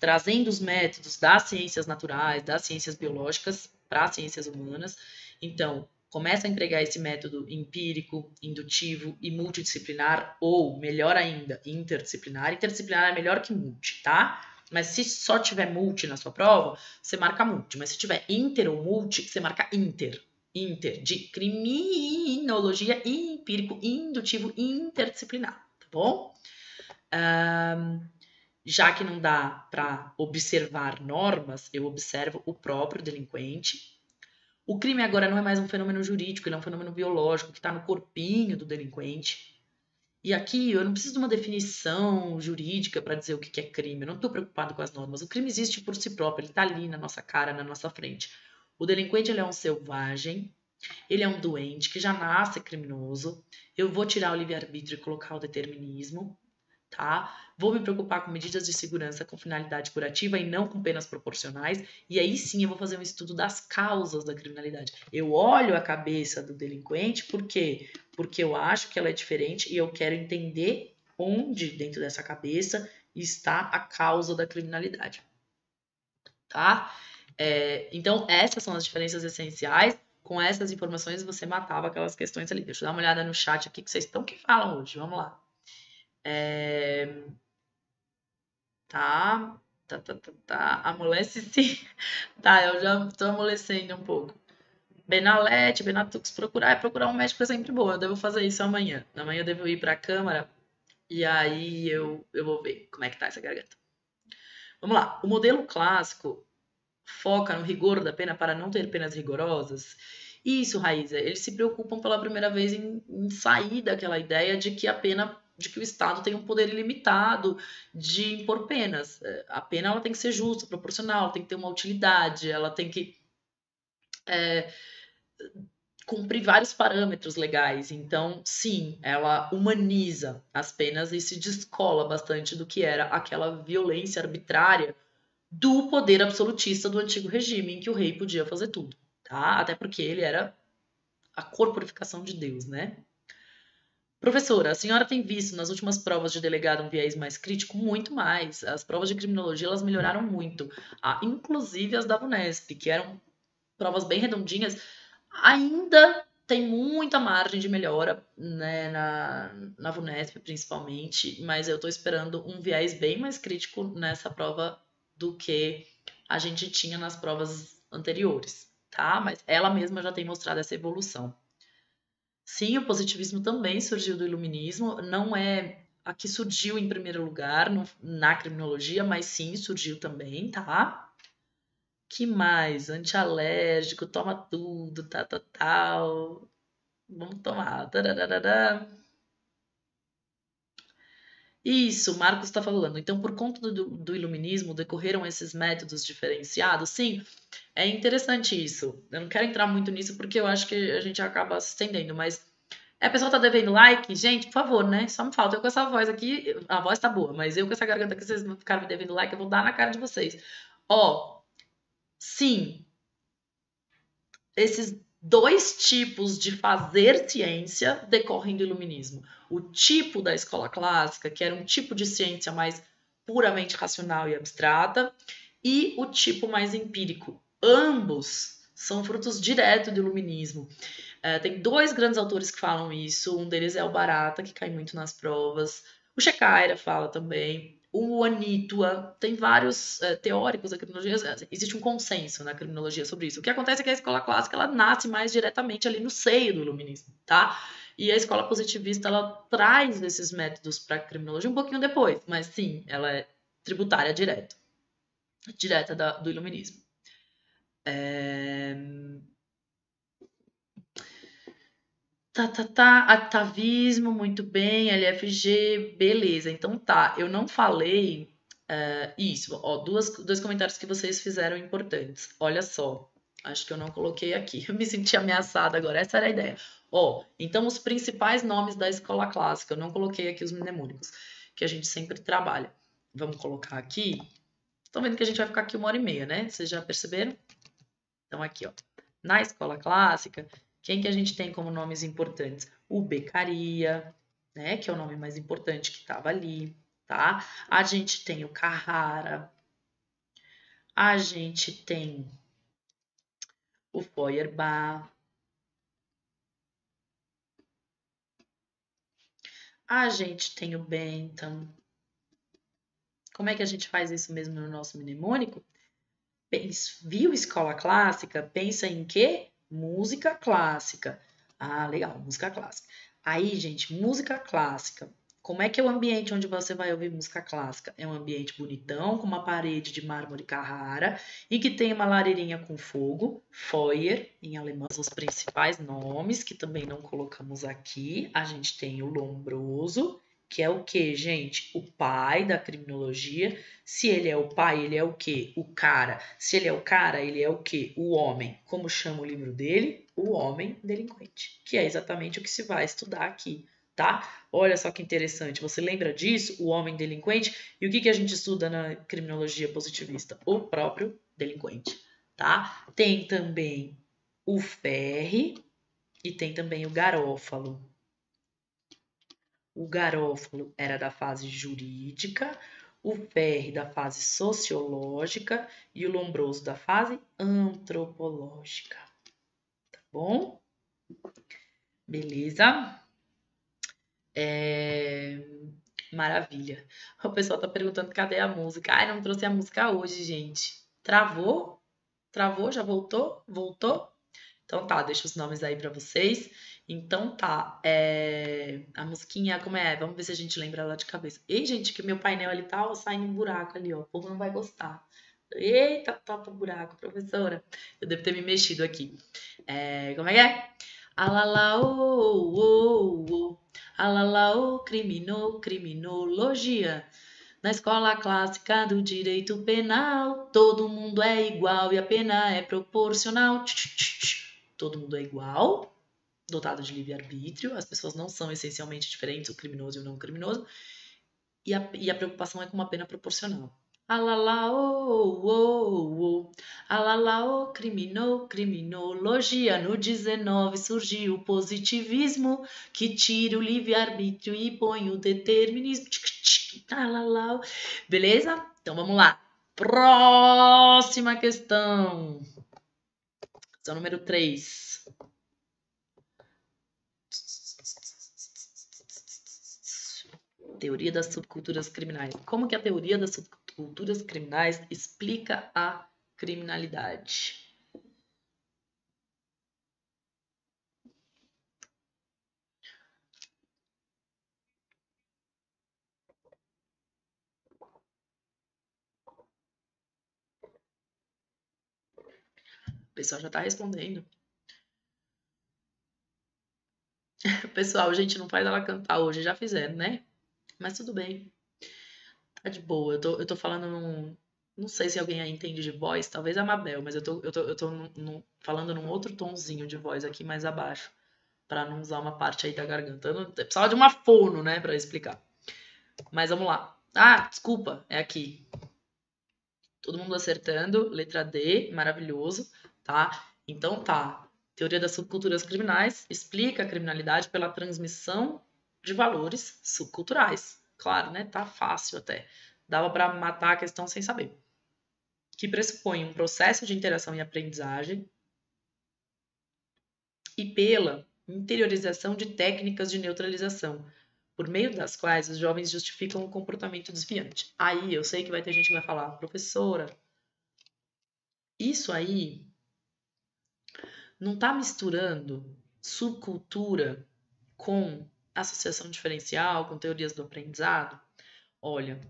Trazendo os métodos das ciências naturais, das ciências biológicas para as ciências humanas. Então, começa a empregar esse método empírico, indutivo e multidisciplinar, ou, melhor ainda, interdisciplinar. Interdisciplinar é melhor que multi, tá? Mas se só tiver multi na sua prova, você marca multi. Mas se tiver inter ou multi, você marca inter. Inter, de criminologia empírico, indutivo, interdisciplinar, tá bom? Um, já que não dá para observar normas, eu observo o próprio delinquente. O crime agora não é mais um fenômeno jurídico, ele é um fenômeno biológico que está no corpinho do delinquente. E aqui eu não preciso de uma definição jurídica para dizer o que é crime, eu não estou preocupado com as normas. O crime existe por si próprio, ele está ali na nossa cara, na nossa frente. O delinquente ele é um selvagem, ele é um doente que já nasce criminoso. Eu vou tirar o livre-arbítrio e colocar o determinismo tá? Vou me preocupar com medidas de segurança com finalidade curativa e não com penas proporcionais. E aí sim eu vou fazer um estudo das causas da criminalidade. Eu olho a cabeça do delinquente, por quê? Porque eu acho que ela é diferente e eu quero entender onde dentro dessa cabeça está a causa da criminalidade. Tá? É, então, essas são as diferenças essenciais. Com essas informações, você matava aquelas questões ali. Deixa eu dar uma olhada no chat aqui que vocês estão que falam hoje. Vamos lá. É... Tá, tá, tá, tá, tá. Amolece sim. Tá, eu já tô amolecendo um pouco. Benalete, Benatux, procurar é procurar um médico é sempre bom. Eu devo fazer isso amanhã. Amanhã eu devo ir para a câmara e aí eu, eu vou ver como é que tá essa garganta. Vamos lá. O modelo clássico foca no rigor da pena para não ter penas rigorosas. Isso, Raíza, eles se preocupam pela primeira vez em, em sair daquela ideia de que a pena de que o Estado tem um poder ilimitado de impor penas. É, a pena ela tem que ser justa, proporcional, tem que ter uma utilidade, ela tem que é, cumprir vários parâmetros legais. Então, sim, ela humaniza as penas e se descola bastante do que era aquela violência arbitrária do poder absolutista do antigo regime, em que o rei podia fazer tudo, tá? Até porque ele era a corporificação de Deus, né? Professora, a senhora tem visto nas últimas provas de delegado um viés mais crítico? Muito mais. As provas de criminologia elas melhoraram muito. Ah, inclusive as da Unesp, que eram provas bem redondinhas, ainda tem muita margem de melhora né, na, na VUNESP, principalmente, mas eu estou esperando um viés bem mais crítico nessa prova do que a gente tinha nas provas anteriores, tá? Mas ela mesma já tem mostrado essa evolução. Sim, o positivismo também surgiu do iluminismo, não é a que surgiu em primeiro lugar no, na criminologia, mas sim surgiu também, tá? Que mais? Antialérgico, toma tudo, tal, tal, tal. Vamos tomar. Tararara. Isso, Marcos está falando. Então, por conta do, do, iluminismo, decorreram esses métodos diferenciados? Sim, é interessante isso. Eu não quero entrar muito nisso porque eu acho que a gente acaba se estendendo, mas a pessoa tá devendo like, gente, por favor, né? Só me falta. Eu com essa voz aqui, a voz tá boa, mas eu com essa garganta que vocês ficaram me devendo like, eu vou dar na cara de vocês. Ó, sim, esses dois tipos de fazer ciência decorrem do iluminismo. O tipo da escola clássica, que era um tipo de ciência mais puramente racional e abstrata, e o tipo mais empírico. Ambos são frutos direto do iluminismo. É, tem dois grandes autores que falam isso. Um deles é o Barata, que cai muito nas provas. O Shecaira fala também o Anitua, tem vários é, teóricos da criminologia, existe um consenso na criminologia sobre isso. O que acontece é que a escola clássica ela nasce mais diretamente ali no seio do iluminismo, tá? E a escola positivista ela traz esses métodos para a criminologia um pouquinho depois, mas sim, ela é tributária direto, direta da, do iluminismo. É... Tá, tá, tá, atavismo, muito bem, LFG, beleza. Então tá, eu não falei Uh, isso, ó, duas, dois comentários que vocês fizeram importantes. Olha só, acho que eu não coloquei aqui. Eu me senti ameaçada agora, essa era a ideia. Ó, então os principais nomes da escola clássica, eu não coloquei aqui os mnemônicos, que a gente sempre trabalha. Vamos colocar aqui. Estão vendo que a gente vai ficar aqui uma hora e meia, né? Vocês já perceberam? Então, aqui, ó. Na escola clássica, quem que a gente tem como nomes importantes? O Becaria, né? Que é o nome mais importante que estava ali tá? A gente tem o Carrara, a gente tem o Feuerbach, a gente tem o Bentham. Como é que a gente faz isso mesmo no nosso mnemônico? Viu escola clássica? Pensa em quê? Música clássica. Ah, legal, música clássica. Aí, gente, música clássica. Como é que é o ambiente onde você vai ouvir música clássica? É um ambiente bonitão, com uma parede de mármore Carrara e que tem uma lareirinha com fogo, Feuer, em alemão, os principais nomes, que também não colocamos aqui. A gente tem o Lombroso, que é o que, gente? O pai da criminologia. Se ele é o pai, ele é o que? O cara. Se ele é o cara, ele é o que? O homem. Como chama o livro dele? O homem delinquente, que é exatamente o que se vai estudar aqui tá? Olha só que interessante. Você lembra disso, o homem delinquente? E o que, que a gente estuda na criminologia positivista? O próprio delinquente, tá? Tem também o ferre e tem também o garófalo. O garófalo era da fase jurídica, o ferre da fase sociológica e o lombroso da fase antropológica. Tá bom? Beleza? É... Maravilha. O pessoal tá perguntando cadê a música. Ai, não trouxe a música hoje, gente. Travou? Travou? Já voltou? Voltou? Então tá, deixa os nomes aí para vocês. Então tá, é... a musiquinha, como é? Vamos ver se a gente lembra ela de cabeça. Ei, gente, que meu painel ali tá saindo um buraco ali, ó. O povo não vai gostar. Eita, topa buraco, professora. Eu devo ter me mexido aqui. É... Como é que é? Alala, oh, oh, oh. Alalaô, crimino, criminologia. Na escola clássica do direito penal, todo mundo é igual e a pena é proporcional. Todo mundo é igual, dotado de livre-arbítrio, as pessoas não são essencialmente diferentes, o criminoso e o não criminoso, e a, e a preocupação é com uma pena proporcional. Alala, oh, oh, oh. Alala, oh, criminou, criminologia. No 19 surgiu o positivismo que tira o livre-arbítrio e põe o determinismo. Alala, beleza? Então vamos lá. Próxima questão. Questão número 3. Teoria das subculturas criminais. Como que a teoria das subculturas culturas criminais explica a criminalidade. O pessoal já está respondendo. Pessoal, gente, não faz ela cantar hoje, já fizeram, né? Mas tudo bem. Tá de boa. Eu tô, eu tô falando num. Não sei se alguém aí entende de voz, talvez a Mabel, mas eu tô, eu tô, eu tô num, num, falando num outro tonzinho de voz aqui mais abaixo, para não usar uma parte aí da garganta. Eu, não, eu precisava de uma fono, né, para explicar. Mas vamos lá. Ah, desculpa, é aqui. Todo mundo acertando, letra D, maravilhoso, tá? Então tá. Teoria das subculturas criminais explica a criminalidade pela transmissão de valores subculturais. Claro, né? Tá fácil até. Dava para matar a questão sem saber. Que pressupõe um processo de interação e aprendizagem e pela interiorização de técnicas de neutralização, por meio das quais os jovens justificam o comportamento desviante. Aí eu sei que vai ter gente que vai falar, professora, isso aí não está misturando subcultura com associação diferencial, com teorias do aprendizado? Olha,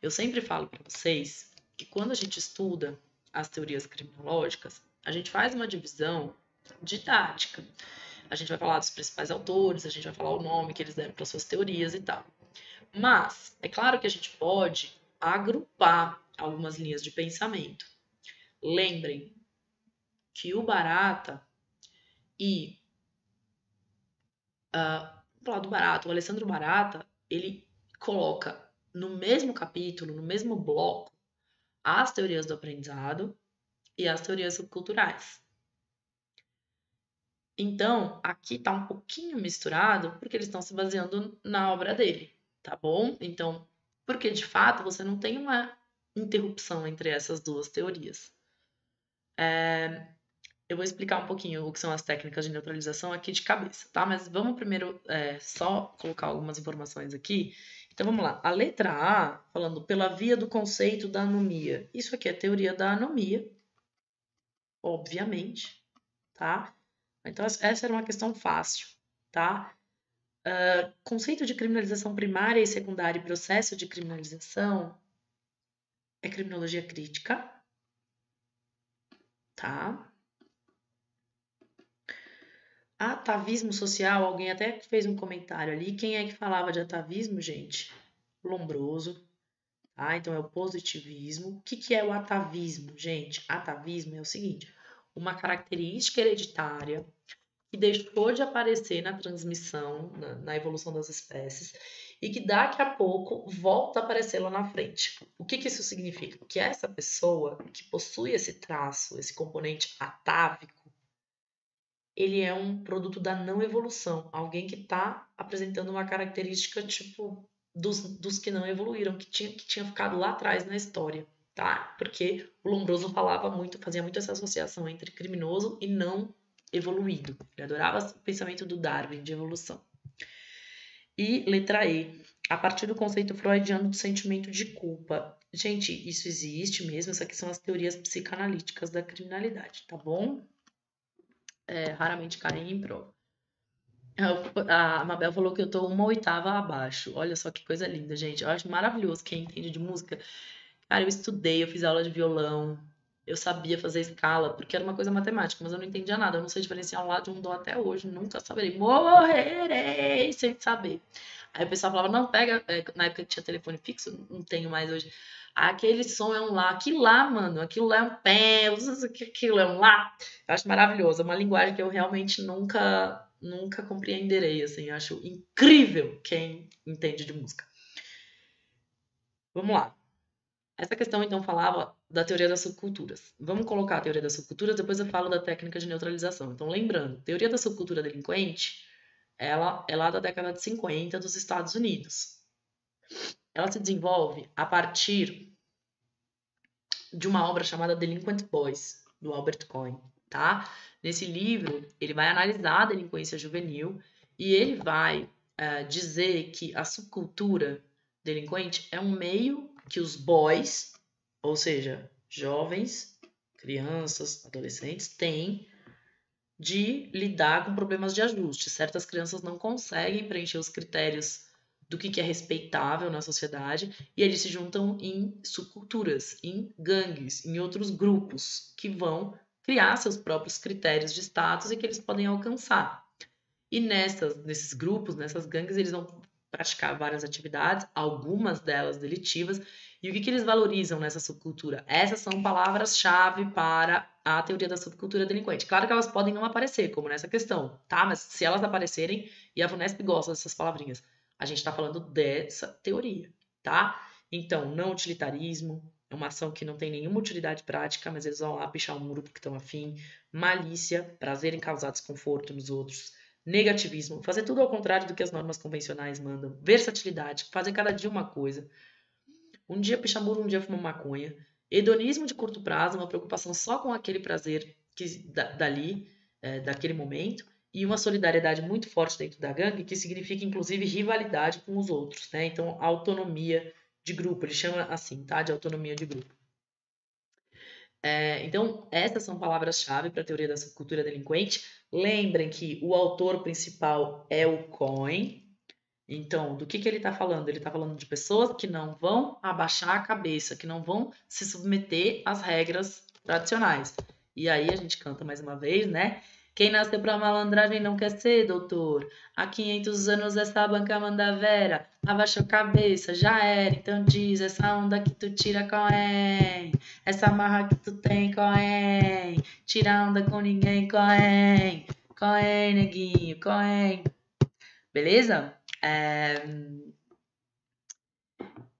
eu sempre falo para vocês que quando a gente estuda as teorias criminológicas, a gente faz uma divisão didática. A gente vai falar dos principais autores, a gente vai falar o nome que eles deram para suas teorias e tal. Mas é claro que a gente pode agrupar algumas linhas de pensamento. Lembrem que o Barata e uh, falar do Barata, o Alessandro Barata, ele coloca no mesmo capítulo, no mesmo bloco, as teorias do aprendizado e as teorias subculturais. Então, aqui está um pouquinho misturado, porque eles estão se baseando na obra dele, tá bom? Então, porque de fato você não tem uma interrupção entre essas duas teorias. É, eu vou explicar um pouquinho o que são as técnicas de neutralização aqui de cabeça, tá? Mas vamos primeiro é, só colocar algumas informações aqui. Então vamos lá. A letra A, falando pela via do conceito da anomia. Isso aqui é teoria da anomia, obviamente, tá? Então, essa era uma questão fácil, tá? Uh, conceito de criminalização primária e secundária e processo de criminalização é criminologia crítica, tá? Atavismo social, alguém até fez um comentário ali. Quem é que falava de atavismo, gente? Lombroso. Tá? Então é o positivismo. O que, que é o atavismo, gente? Atavismo é o seguinte: uma característica hereditária que deixou de aparecer na transmissão, na, na, evolução das espécies, e que daqui a pouco volta a aparecer lá na frente. O que, que isso significa? Que essa pessoa que possui esse traço, esse componente atávico, ele é um produto da não evolução, alguém que está apresentando uma característica tipo dos, dos que não evoluíram, que tinha, que tinha ficado lá atrás na história tá? Porque o Lombroso falava muito, fazia muito essa associação entre criminoso e não evoluído. Ele adorava o pensamento do Darwin de evolução. E letra E, a partir do conceito freudiano do sentimento de culpa. Gente, isso existe mesmo, essas aqui são as teorias psicanalíticas da criminalidade, tá bom? É, raramente caem em prova. A Mabel falou que eu tô uma oitava abaixo. Olha só que coisa linda, gente. Eu acho maravilhoso quem entende de música Cara, eu estudei, eu fiz aula de violão, eu sabia fazer escala, porque era uma coisa matemática, mas eu não entendia nada. Eu não sei diferenciar um lado de um dó até hoje, nunca saberei. Morrerei sem saber. Aí o pessoal falava, não, pega. É, na época que tinha telefone fixo, não tenho mais hoje. Aquele som é um lá, aquilo lá, mano, aquilo lá é um pé, aquilo é um lá. Eu acho maravilhoso, é uma linguagem que eu realmente nunca, nunca compreenderei, assim, acho incrível quem entende de música. Vamos lá. Essa questão, então, falava da teoria das subculturas. Vamos colocar a teoria das subculturas, depois eu falo da técnica de neutralização. Então, lembrando, teoria da subcultura delinquente, ela é lá da década de 50 dos Estados Unidos. Ela se desenvolve a partir de uma obra chamada Delinquent Boys, do Albert Cohen, tá? Nesse livro, ele vai analisar a delinquência juvenil e ele vai uh, dizer que a subcultura delinquente é um meio que os boys, ou seja, jovens, crianças, adolescentes, têm de lidar com problemas de ajuste. Certas crianças não conseguem preencher os critérios do que, é respeitável na sociedade e eles se juntam em subculturas, em gangues, em outros grupos que vão criar seus próprios critérios de status e que eles podem alcançar. E nessas, nesses grupos, nessas gangues, eles vão praticar várias atividades, algumas delas delitivas. E o que, que eles valorizam nessa subcultura? Essas são palavras-chave para a teoria da subcultura delinquente. Claro que elas podem não aparecer, como nessa questão, tá? Mas se elas aparecerem, e a Vunesp gosta dessas palavrinhas, a gente está falando dessa teoria, tá? Então, não utilitarismo, é uma ação que não tem nenhuma utilidade prática, mas eles vão lá pichar o um muro porque estão afim. Malícia, prazer em causar desconforto nos outros negativismo, fazer tudo ao contrário do que as normas convencionais mandam, versatilidade, fazer cada dia uma coisa. Um dia pichamuro, um dia fumar maconha. Hedonismo de curto prazo, uma preocupação só com aquele prazer que dali, é, daquele momento, e uma solidariedade muito forte dentro da gangue, que significa inclusive rivalidade com os outros, né? Então, autonomia de grupo, ele chama assim, tá? De autonomia de grupo. É, então, essas são palavras-chave para a teoria da subcultura delinquente. Lembrem que o autor principal é o Cohen. Então, do que, que ele está falando? Ele está falando de pessoas que não vão abaixar a cabeça, que não vão se submeter às regras tradicionais. E aí a gente canta mais uma vez, né? Quem nasceu pra malandragem não quer ser doutor. Há 500 anos essa banca manda vera. Abaixa a cabeça, já era. Então diz, essa onda que tu tira qual é? Essa marra que tu tem qual é? Tira onda com ninguém qual é? Qual é, neguinho? Qual é? Beleza? É...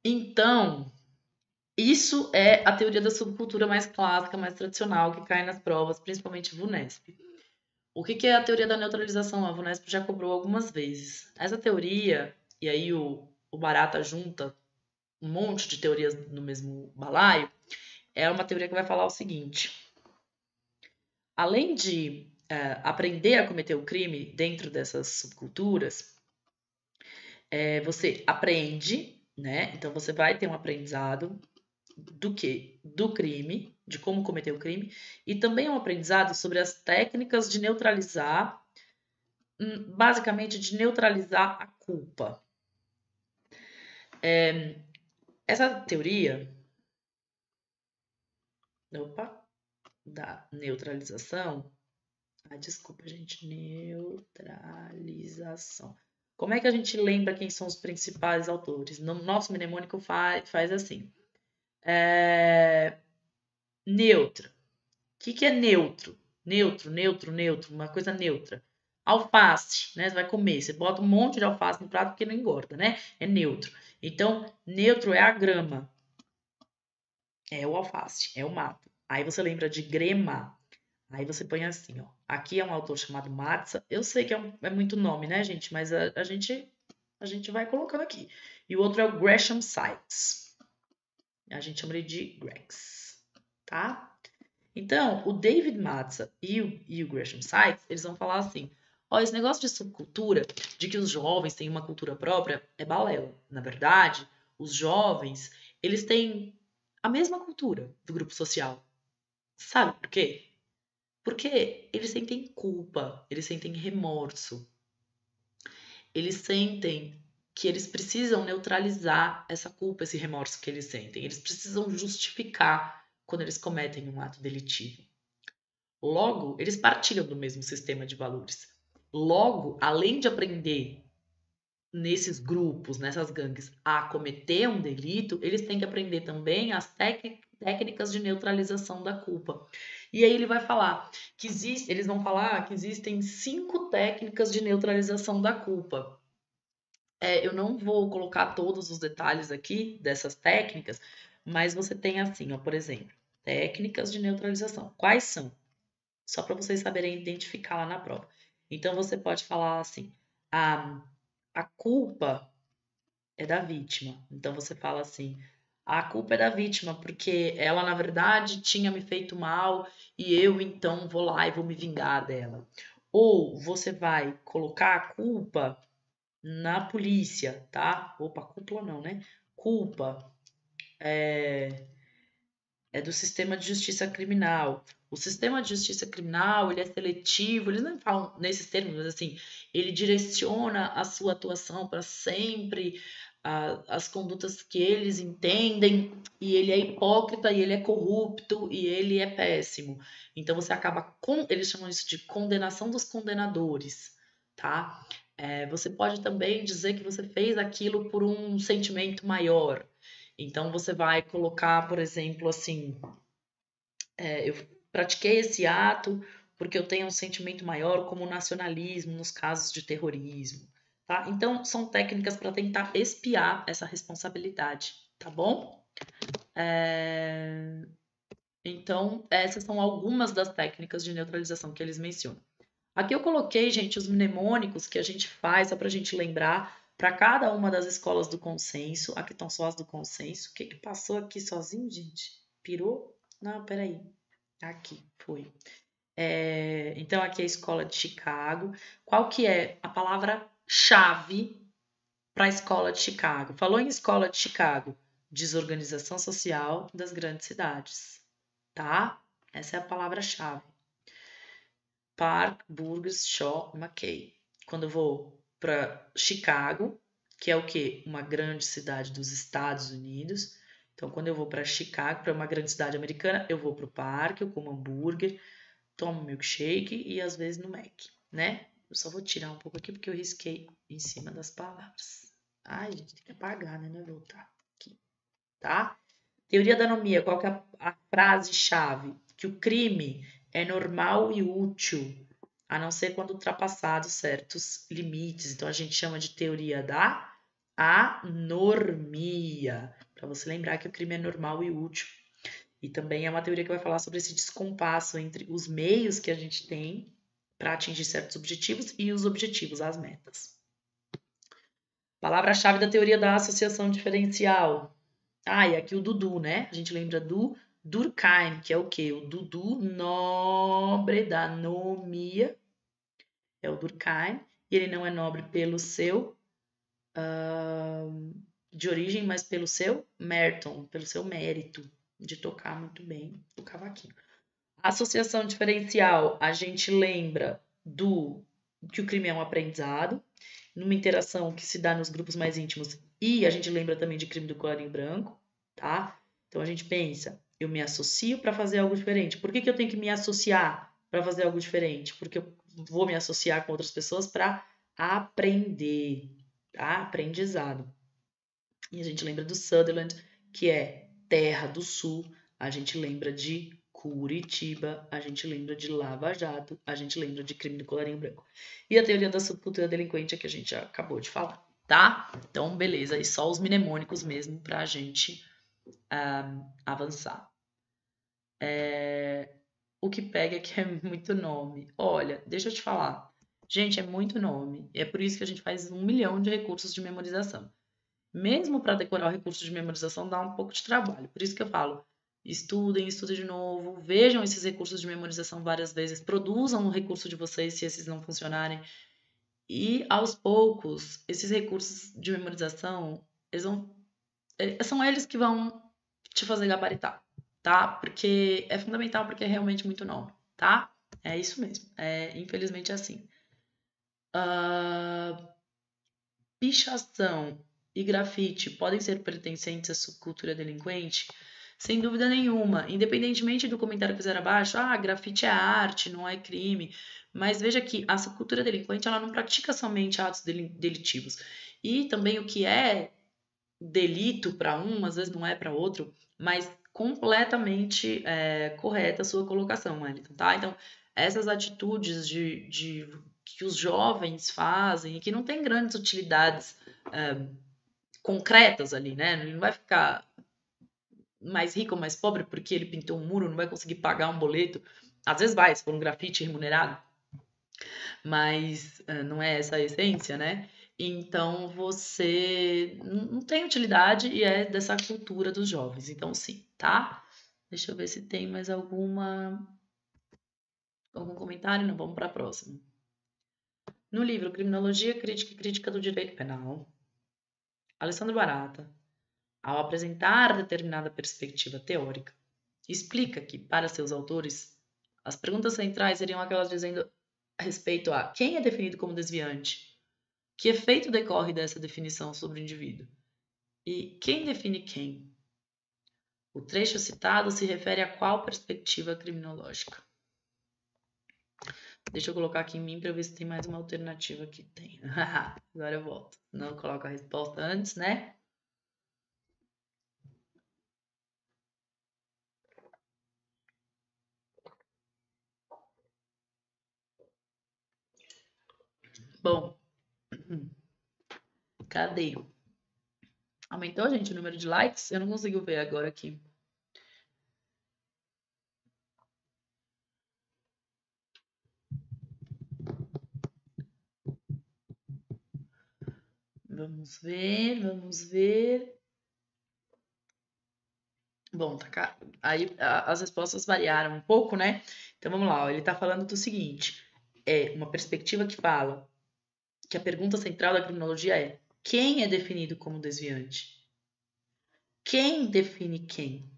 Então, isso é a teoria da subcultura mais clássica, mais tradicional, que cai nas provas, principalmente VUNESP. O que, é a teoria da neutralização? A VUNESP já cobrou algumas vezes. Essa teoria, e aí o, o Barata junta um monte de teorias no mesmo balaio, é uma teoria que vai falar o seguinte: além de é, aprender a cometer o crime dentro dessas subculturas, é, você aprende, né? Então você vai ter um aprendizado do que? Do crime, de como cometer o crime, e também um aprendizado sobre as técnicas de neutralizar, hum, basicamente de neutralizar a culpa. É, essa teoria, opa, da neutralização, ah, desculpa, gente, neutralização. Como é que a gente lembra quem são os principais autores? No nosso mnemônico faz, faz assim. É... Neutra. O que, que é neutro? Neutro, neutro, neutro, uma coisa neutra. Alface, né? Você vai comer, você bota um monte de alface no prato porque não engorda, né? É neutro. Então, neutro é a grama. É o alface, é o mato. Aí você lembra de grema. Aí você põe assim, ó. Aqui é um autor chamado Matza. Eu sei que é, um, é muito nome, né, gente? Mas a, a, gente a gente vai colocando aqui. E o outro é o Gresham Sykes. A gente chama ele de Grex, tá? Então, o David Matza e o, e o Gresham Sykes, eles vão falar assim, ó, esse negócio de subcultura, de que os jovens têm uma cultura própria, é balela. Na verdade, os jovens, eles têm a mesma cultura do grupo social. Sabe por quê? Porque eles sentem culpa, eles sentem remorso. Eles sentem que eles precisam neutralizar essa culpa, esse remorso que eles sentem. Eles precisam justificar quando eles cometem um ato delitivo. Logo, eles partilham do mesmo sistema de valores. Logo, além de aprender nesses grupos, nessas gangues, a cometer um delito, eles têm que aprender também as técnicas de neutralização da culpa. E aí ele vai falar que existe, eles vão falar que existem cinco técnicas de neutralização da culpa. É, eu não vou colocar todos os detalhes aqui dessas técnicas, mas você tem assim, ó, por exemplo, técnicas de neutralização. Quais são? Só para vocês saberem identificar lá na prova. Então você pode falar assim: a, a culpa é da vítima. Então você fala assim: a culpa é da vítima, porque ela, na verdade, tinha me feito mal e eu então vou lá e vou me vingar dela. Ou você vai colocar a culpa na polícia, tá? Opa, culpa não, né? Culpa é, é do sistema de justiça criminal. O sistema de justiça criminal, ele é seletivo, eles não falam nesses termos, mas assim, ele direciona a sua atuação para sempre a, as condutas que eles entendem, e ele é hipócrita, e ele é corrupto, e ele é péssimo. Então você acaba com, eles chamam isso de condenação dos condenadores, tá? É, você pode também dizer que você fez aquilo por um sentimento maior. Então, você vai colocar, por exemplo, assim: é, eu pratiquei esse ato porque eu tenho um sentimento maior, como nacionalismo nos casos de terrorismo. Tá? Então, são técnicas para tentar espiar essa responsabilidade, tá bom? É... Então, essas são algumas das técnicas de neutralização que eles mencionam. Aqui eu coloquei, gente, os mnemônicos que a gente faz, só para a gente lembrar, para cada uma das escolas do consenso. Aqui estão só as do consenso. O que, que passou aqui sozinho, gente? Pirou? Não, peraí. Aqui, foi. É, então, aqui é a escola de Chicago. Qual que é a palavra-chave para a escola de Chicago? Falou em escola de Chicago. Desorganização social das grandes cidades. Tá? Essa é a palavra-chave. Park, Burgess, Shaw, McKay. Quando eu vou para Chicago, que é o que? Uma grande cidade dos Estados Unidos. Então, quando eu vou para Chicago, para uma grande cidade americana, eu vou para o parque, eu como hambúrguer, tomo milkshake e às vezes no Mac, né? Eu só vou tirar um pouco aqui porque eu risquei em cima das palavras. Ai, gente, tem que apagar, né? Não é voltar aqui, tá? Teoria da anomia, qual que é a, frase-chave? Que o crime é normal e útil, a não ser quando ultrapassados certos limites. Então, a gente chama de teoria da anormia, para você lembrar que o crime é normal e útil. E também é uma teoria que vai falar sobre esse descompasso entre os meios que a gente tem para atingir certos objetivos e os objetivos, as metas. Palavra-chave da teoria da associação diferencial. Ah, e aqui o Dudu, né? A gente lembra do Durkheim, que é o quê? O Dudu nobre da anomia. É o Durkheim. E ele não é nobre pelo seu uh, de origem, mas pelo seu Merton, pelo seu mérito de tocar muito bem o cavaquinho. Associação diferencial, a gente lembra do que o crime é um aprendizado, numa interação que se dá nos grupos mais íntimos, e a gente lembra também de crime do colarinho branco, tá? Então a gente pensa, eu me associo para fazer algo diferente. Por que, que eu tenho que me associar para fazer algo diferente? Porque eu vou me associar com outras pessoas para aprender, tá? Aprendizado. E a gente lembra do Sutherland, que é terra do sul, a gente lembra de Curitiba, a gente lembra de Lava Jato, a gente lembra de crime do colarinho branco. E a teoria da subcultura delinquente é que a gente acabou de falar, tá? Então, beleza, e só os mnemônicos mesmo para a gente um, avançar. É... O que pega é que é muito nome. Olha, deixa eu te falar. Gente, é muito nome. É por isso que a gente faz um milhão de recursos de memorização. Mesmo para decorar o recurso de memorização dá um pouco de trabalho. Por isso que eu falo, estudem, estudem de novo, vejam esses recursos de memorização várias vezes, produzam o recurso de vocês se esses não funcionarem. E aos poucos, esses recursos de memorização, eles vão, é, são eles que vão te fazer gabaritar, tá? Porque é fundamental, porque é realmente muito nome, tá? É isso mesmo. É, infelizmente é assim. Uh, pichação e grafite podem ser pertencentes à subcultura delinquente? Sem dúvida nenhuma, independentemente do comentário que fizer abaixo, ah, grafite é arte, não é crime. Mas veja que a subcultura delinquente ela não pratica somente atos delitivos. E também o que é delito para um, às vezes não é para outro, mas completamente é, correta a sua colocação, Wellington, tá? Então, essas atitudes de, de que os jovens fazem e que não tem grandes utilidades é, concretas ali, né? Ele não vai ficar mais rico ou mais pobre porque ele pintou um muro, não vai conseguir pagar um boleto. Às vezes vai, se for um grafite remunerado, mas uh, não é essa a essência, né? Então você não tem utilidade e é dessa cultura dos jovens. Então, sim, tá? Deixa eu ver se tem mais alguma algum comentário. Não, vamos para a próxima. No livro Criminologia, Crítica e Crítica do Direito Penal, Alessandro Barata ao apresentar determinada perspectiva teórica, explica que, para seus autores, as perguntas centrais seriam aquelas dizendo a respeito a quem é definido como desviante, que efeito decorre dessa definição sobre o indivíduo e quem define quem. O trecho citado se refere a qual perspectiva criminológica? Deixa eu colocar aqui em mim para ver se tem mais uma alternativa que tem. Agora eu volto. Não coloco a resposta antes, né? Bom, cadê? Aumentou, gente, o número de likes? Eu não consigo ver agora aqui. Vamos ver, vamos ver. Bom, tá aí as respostas variaram um pouco, né? Então vamos lá, ó. ele está falando do seguinte: é uma perspectiva que fala que a pergunta central da criminologia é: quem é definido como desviante? Quem define quem?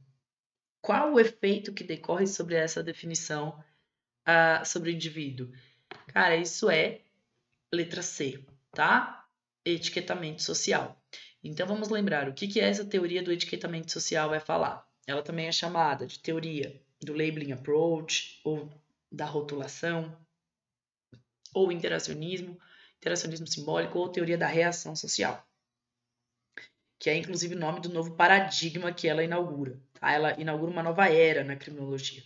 Qual o efeito que decorre sobre essa definição uh, sobre o indivíduo? Cara, isso é letra C, tá? Etiquetamento social. Então vamos lembrar o que, que essa teoria do etiquetamento social vai falar. Ela também é chamada de teoria do labeling approach ou da rotulação, ou interacionismo, interacionismo simbólico, ou teoria da reação social, que é inclusive o nome do novo paradigma que ela inaugura. Tá? Ela inaugura uma nova era na criminologia.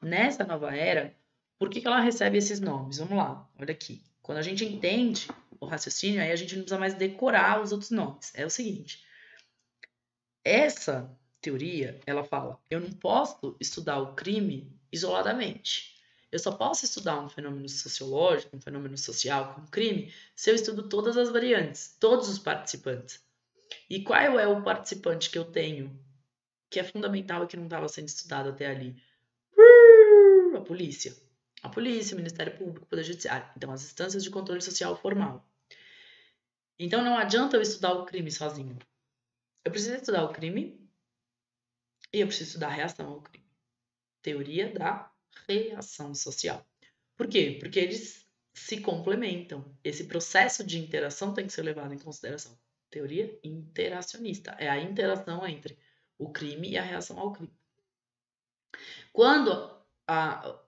Nessa nova era, por que, que ela recebe esses nomes? Vamos lá, olha aqui. Quando a gente entende o raciocínio, aí a gente não precisa mais decorar os outros nomes. É o seguinte: essa teoria, ela fala, eu não posso estudar o crime isoladamente. Eu só posso estudar um fenômeno sociológico, um fenômeno social como crime, se eu estudo todas as variantes, todos os participantes. E qual é o participante que eu tenho que é fundamental e que não estava sendo estudado até ali? A polícia. A polícia, o Ministério Público, o Poder Judiciário. Então, as instâncias de controle social formal. Então, não adianta eu estudar o crime sozinho. Eu preciso estudar o crime e eu preciso estudar a reação ao crime. Teoria da reação social. Por quê? Porque eles se complementam. Esse processo de interação tem que ser levado em consideração. Teoria interacionista é a interação entre o crime e a reação ao crime. Quando, a,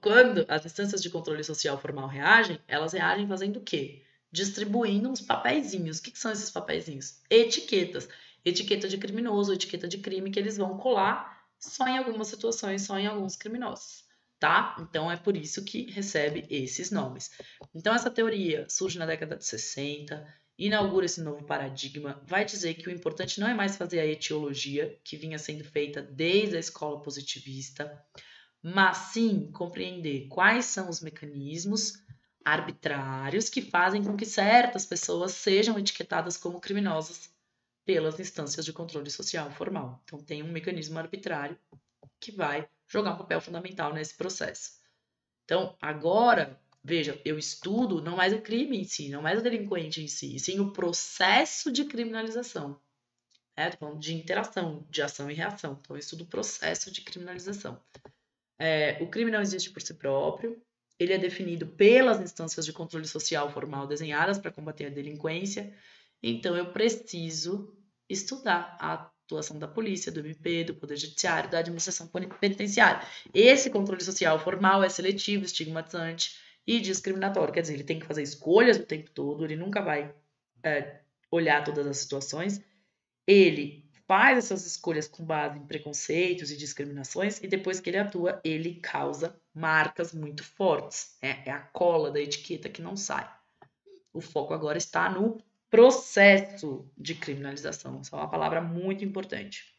quando as instâncias de controle social formal reagem, elas reagem fazendo o quê? Distribuindo uns papeizinhos. O que, são esses papeizinhos? Etiquetas. Etiqueta de criminoso, etiqueta de crime que eles vão colar só em algumas situações, só em alguns criminosos tá? Então é por isso que recebe esses nomes. Então essa teoria surge na década de 60, inaugura esse novo paradigma, vai dizer que o importante não é mais fazer a etiologia, que vinha sendo feita desde a escola positivista, mas sim compreender quais são os mecanismos arbitrários que fazem com que certas pessoas sejam etiquetadas como criminosas pelas instâncias de controle social formal. Então, tem um mecanismo arbitrário que vai jogar um papel fundamental nesse processo. Então, agora, Veja, eu estudo não mais o crime em si, não mais o delinquente em si, sim o processo de criminalização. Né? falando de interação, de ação e reação. Então, eu estudo o processo de criminalização. É, o crime não existe por si próprio, ele é definido pelas instâncias de controle social formal desenhadas para combater a delinquência, então eu preciso estudar a atuação da polícia, do MP, do Poder Judiciário, da administração penitenciária. Esse controle social formal é seletivo, estigmatizante, e discriminatório. Quer dizer, ele tem que fazer escolhas o tempo todo, ele nunca vai é, olhar todas as situações. Ele faz essas escolhas com base em preconceitos e discriminações, e depois que ele atua, ele causa marcas muito fortes. Né? É a cola da etiqueta que não sai. O foco agora está no processo de criminalização. Essa é uma palavra muito importante.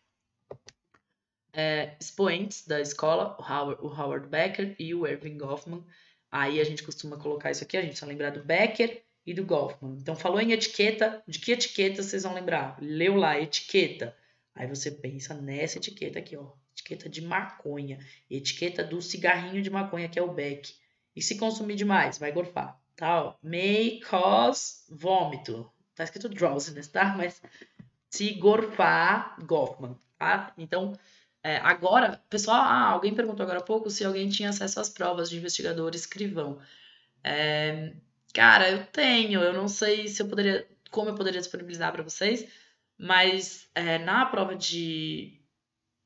É, expoentes da escola, o Howard, o Howard Becker e o Irving Goffman, Aí a gente costuma colocar isso aqui, a gente só lembrar do Becker e do Goffman. Então, falou em etiqueta, de que etiqueta vocês vão lembrar? Leu lá, etiqueta. Aí você pensa nessa etiqueta aqui, ó. Etiqueta de maconha. Etiqueta do cigarrinho de maconha, que é o Beck. E se consumir demais, vai gorfar. Tá, ó. May cause vômito. Tá escrito drowsiness, tá? Mas se gorfar, Goffman, tá? Então, é, agora, pessoal, ah, alguém perguntou agora há pouco se alguém tinha acesso às provas de investigador escrivão. É, cara, eu tenho, eu não sei se eu poderia, como eu poderia disponibilizar para vocês, mas é, na prova de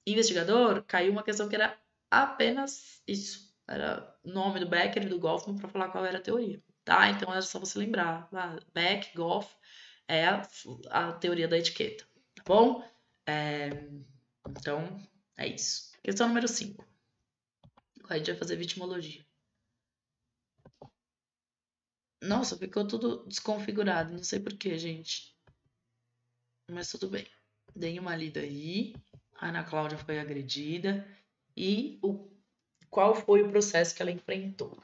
investigador caiu uma questão que era apenas isso. Era nome do Becker e do Goffman para falar qual era a teoria, tá? Então era só você lembrar. Ah, Beck, Goff é a, a, teoria da etiqueta, tá bom? É, então, é isso. Questão número 5. Agora a gente vai fazer vitimologia. Nossa, ficou tudo desconfigurado. Não sei porquê, gente. Mas tudo bem. Dei uma lida aí. A Ana Cláudia foi agredida. E o, qual foi o processo que ela enfrentou?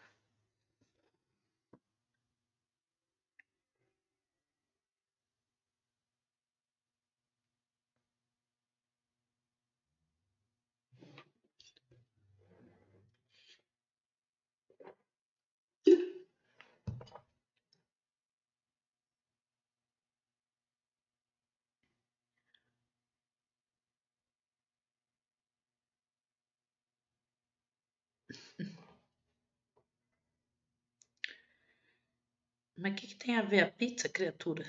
Mas o que, que tem a ver a pizza, criatura?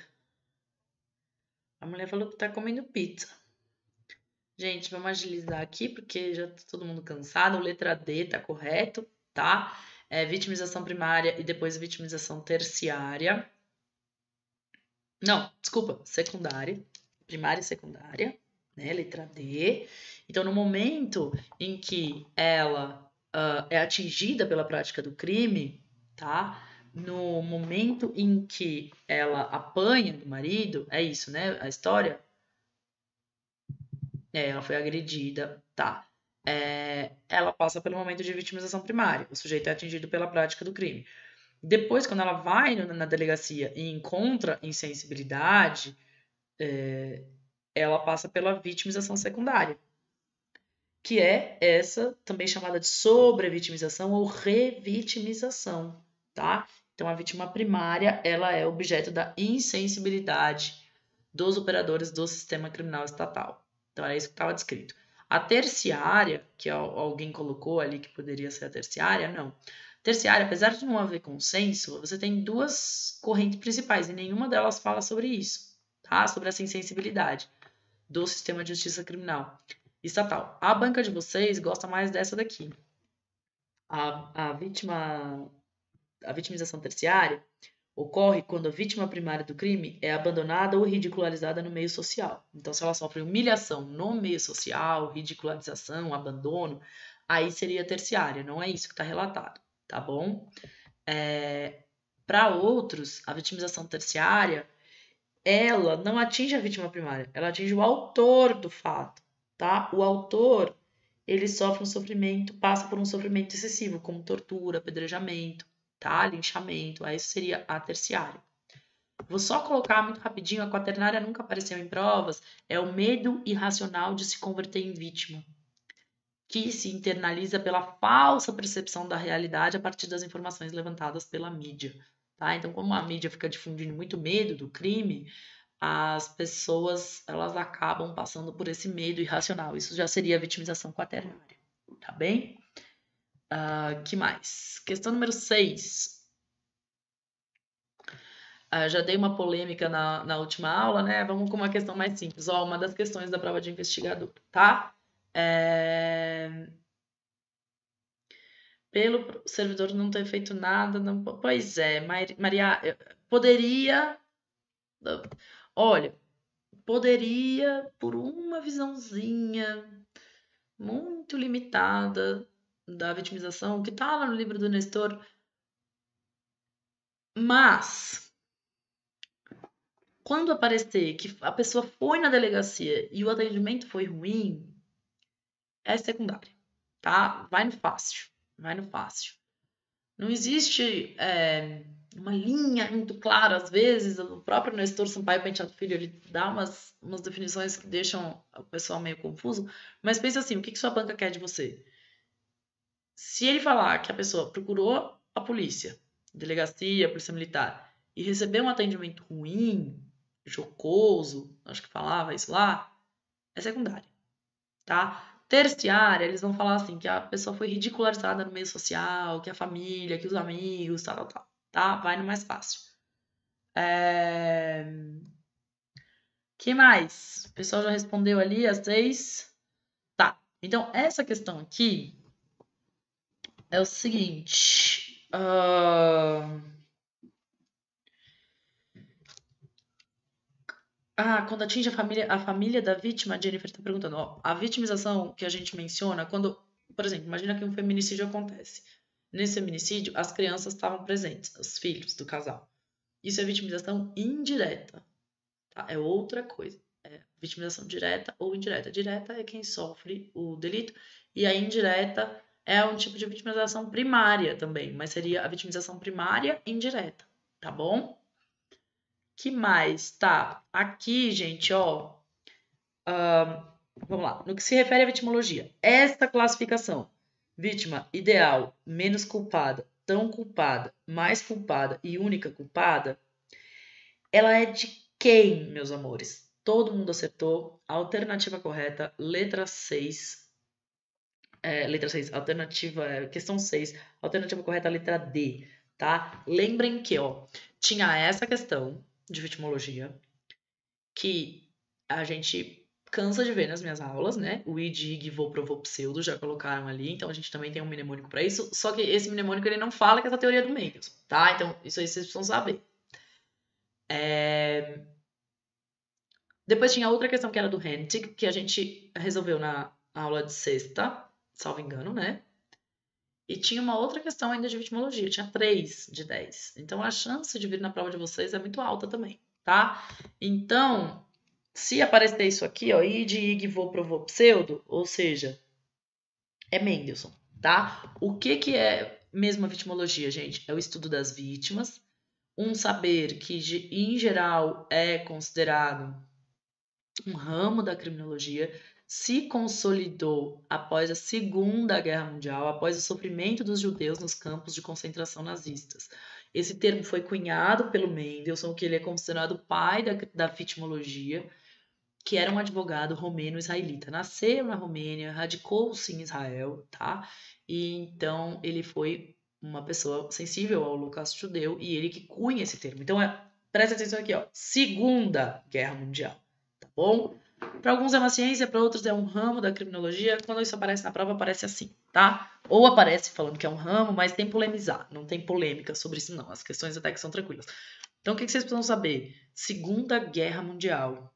A mulher falou que tá comendo pizza. Gente, vamos agilizar aqui, porque já tá todo mundo cansado. Letra D tá correto, tá? É vitimização primária e depois vitimização terciária. Não, desculpa, secundária. Primária e secundária, né? Letra D. Então, no momento em que ela uh, é atingida pela prática do crime, tá? No momento em que ela apanha do marido, é isso, né? A história. É, ela foi agredida, tá? É, ela passa pelo momento de vitimização primária. O sujeito é atingido pela prática do crime. Depois, quando ela vai na delegacia e encontra insensibilidade, é, ela passa pela vitimização secundária, que é essa também chamada de sobrevitimização ou revitimização, tá? Então a vítima primária, ela é objeto da insensibilidade dos operadores do sistema criminal estatal. Então era isso que estava descrito. A terciária, que alguém colocou ali que poderia ser a terciária, não. Terciária, apesar de não haver consenso, você tem duas correntes principais e nenhuma delas fala sobre isso, tá? Sobre essa insensibilidade do sistema de justiça criminal estatal. A banca de vocês gosta mais dessa daqui. A, a vítima, a vitimização terciária ocorre quando a vítima primária do crime é abandonada ou ridicularizada no meio social. Então, se ela sofre humilhação no meio social, ridicularização, abandono, aí seria terciária. Não é isso que está relatado, tá bom? É, Para outros, a vitimização terciária ela não atinge a vítima primária, ela atinge o autor do fato tá? O autor, ele sofre um sofrimento, passa por um sofrimento excessivo, como tortura, apedrejamento, tá? Linchamento, aí isso seria a terciária. Vou só colocar muito rapidinho, a quaternária nunca apareceu em provas, é o medo irracional de se converter em vítima, que se internaliza pela falsa percepção da realidade a partir das informações levantadas pela mídia. Tá? Então, como a mídia fica difundindo muito medo do crime, as pessoas elas acabam passando por esse medo irracional. Isso já seria a vitimização quaternária, tá bem? Uh, que mais? Questão número 6. Uh, ah, já dei uma polêmica na, na última aula, né? Vamos com uma questão mais simples. Ó, uma das questões da prova de investigador, tá? É... Pelo servidor não ter feito nada, não... pois é, Maria, poderia Olha, poderia, por uma visãozinha muito limitada da vitimização, que está lá no livro do Nestor, mas quando aparecer que a pessoa foi na delegacia e o atendimento foi ruim, é secundário, tá? Vai no fácil, vai no fácil. Não existe é, uma linha muito clara, às vezes, o próprio Nestor Sampaio Penteado Filho, ele dá umas, umas definições que deixam o pessoal meio confuso, mas pensa assim, o que, que sua banca quer de você? Se ele falar que a pessoa procurou a polícia, delegacia, polícia militar, e recebeu um atendimento ruim, jocoso, acho que falava isso lá, é secundário, tá? Terciária, eles vão falar assim, que a pessoa foi ridicularizada no meio social, que a família, que os amigos, tal, tal, tal tá? Vai no mais fácil. É... que mais? O pessoal já respondeu ali as seis. Tá. Então, essa questão aqui é o seguinte. Uh... Ah, quando atinge a família, a família da vítima, a Jennifer está perguntando, ó, a vitimização que a gente menciona, quando, por exemplo, imagina que um feminicídio acontece. Nesse feminicídio, as crianças estavam presentes, os filhos do casal. Isso é vitimização indireta. Tá? É outra coisa. É vitimização direta ou indireta. Direta é quem sofre o delito, e a indireta é um tipo de vitimização primária também, mas seria a vitimização primária indireta, tá bom? Que mais? Tá, aqui, gente, ó. Uh, vamos lá. No que se refere à vitimologia, esta classificação Vítima ideal, menos culpada, tão culpada, mais culpada e única culpada, ela é de quem, meus amores? Todo mundo acertou. Alternativa correta, letra 6. É, letra 6, alternativa, é, questão 6, alternativa correta, letra D, tá? Lembrem que, ó, tinha essa questão de vitimologia que a gente cansa de ver nas minhas aulas, né? O id, vou, provou, pseudo já colocaram ali, então a gente também tem um mnemônico para isso. Só que esse mnemônico ele não fala que essa teoria é do Mendelssohn, tá? Então isso aí vocês precisam saber. É... Depois tinha outra questão que era do Hentig, que a gente resolveu na aula de sexta, salvo engano, né? E tinha uma outra questão ainda de vitimologia, tinha três de 10. Então a chance de vir na prova de vocês é muito alta também, tá? Então, se aparecer isso aqui, ó, id, ig, vou, provou, pseudo, ou seja, é Mendelssohn, tá? O que que é mesmo a vitimologia, gente? É o estudo das vítimas, um saber que em geral é considerado um ramo da criminologia, se consolidou após a Segunda Guerra Mundial, após o sofrimento dos judeus nos campos de concentração nazistas. Esse termo foi cunhado pelo Mendelssohn, que ele é considerado o pai da, da vitimologia, que era um advogado romeno-israelita. Nasceu na Romênia, radicou-se em Israel, tá? E então ele foi uma pessoa sensível ao holocausto judeu e ele que cunha esse termo. Então, é, presta atenção aqui, ó. Segunda Guerra Mundial, tá bom? Para alguns é uma ciência, para outros é um ramo da criminologia. Quando isso aparece na prova, aparece assim, tá? Ou aparece falando que é um ramo, mas tem polemizar, não tem polêmica sobre isso, não. As questões até que são tranquilas. Então, o que vocês precisam saber? Segunda Guerra Mundial.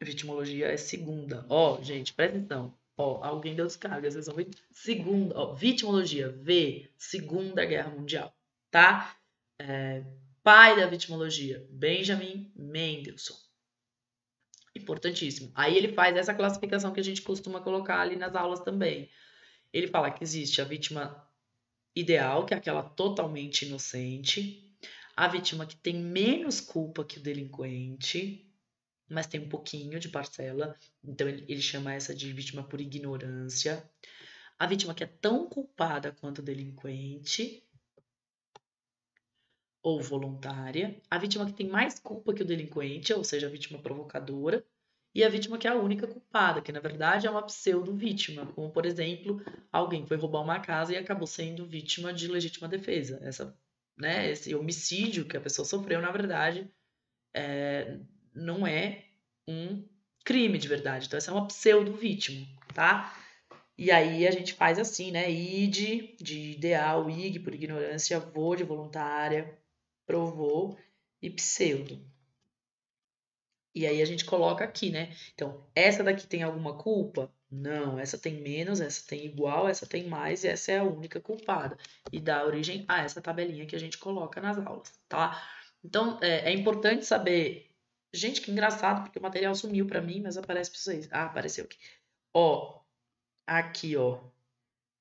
Vitimologia é segunda. Ó, oh, gente, presta atenção. Ó, oh, alguém deu descarga, vocês vão ver. Segunda, ó, vitimologia, V, Segunda Guerra Mundial, tá? É, pai da vitimologia, Benjamin Mendelssohn. Importantíssimo. Aí ele faz essa classificação que a gente costuma colocar ali nas aulas também. Ele fala que existe a vítima ideal, que é aquela totalmente inocente, a vítima que tem menos culpa que o delinquente, mas tem um pouquinho de parcela, então ele, ele chama essa de vítima por ignorância. A vítima que é tão culpada quanto o delinquente, ou voluntária, a vítima que tem mais culpa que o delinquente, ou seja, a vítima provocadora, e a vítima que é a única culpada, que na verdade é uma pseudo-vítima, como por exemplo, alguém foi roubar uma casa e acabou sendo vítima de legítima defesa. Essa, né, esse homicídio que a pessoa sofreu, na verdade, é, não é um crime de verdade. Então, essa é uma pseudo-vítima, tá? E aí a gente faz assim, né? Id de ideal, ig por ignorância, vou de voluntária, provou e pseudo. E aí a gente coloca aqui, né? Então, essa daqui tem alguma culpa? Não, essa tem menos, essa tem igual, essa tem mais e essa é a única culpada. E dá origem a essa tabelinha que a gente coloca nas aulas, tá? Então, é, é importante saber. Gente, que engraçado, porque o material sumiu para mim, mas aparece para vocês. Ah, apareceu aqui. Ó, aqui, ó.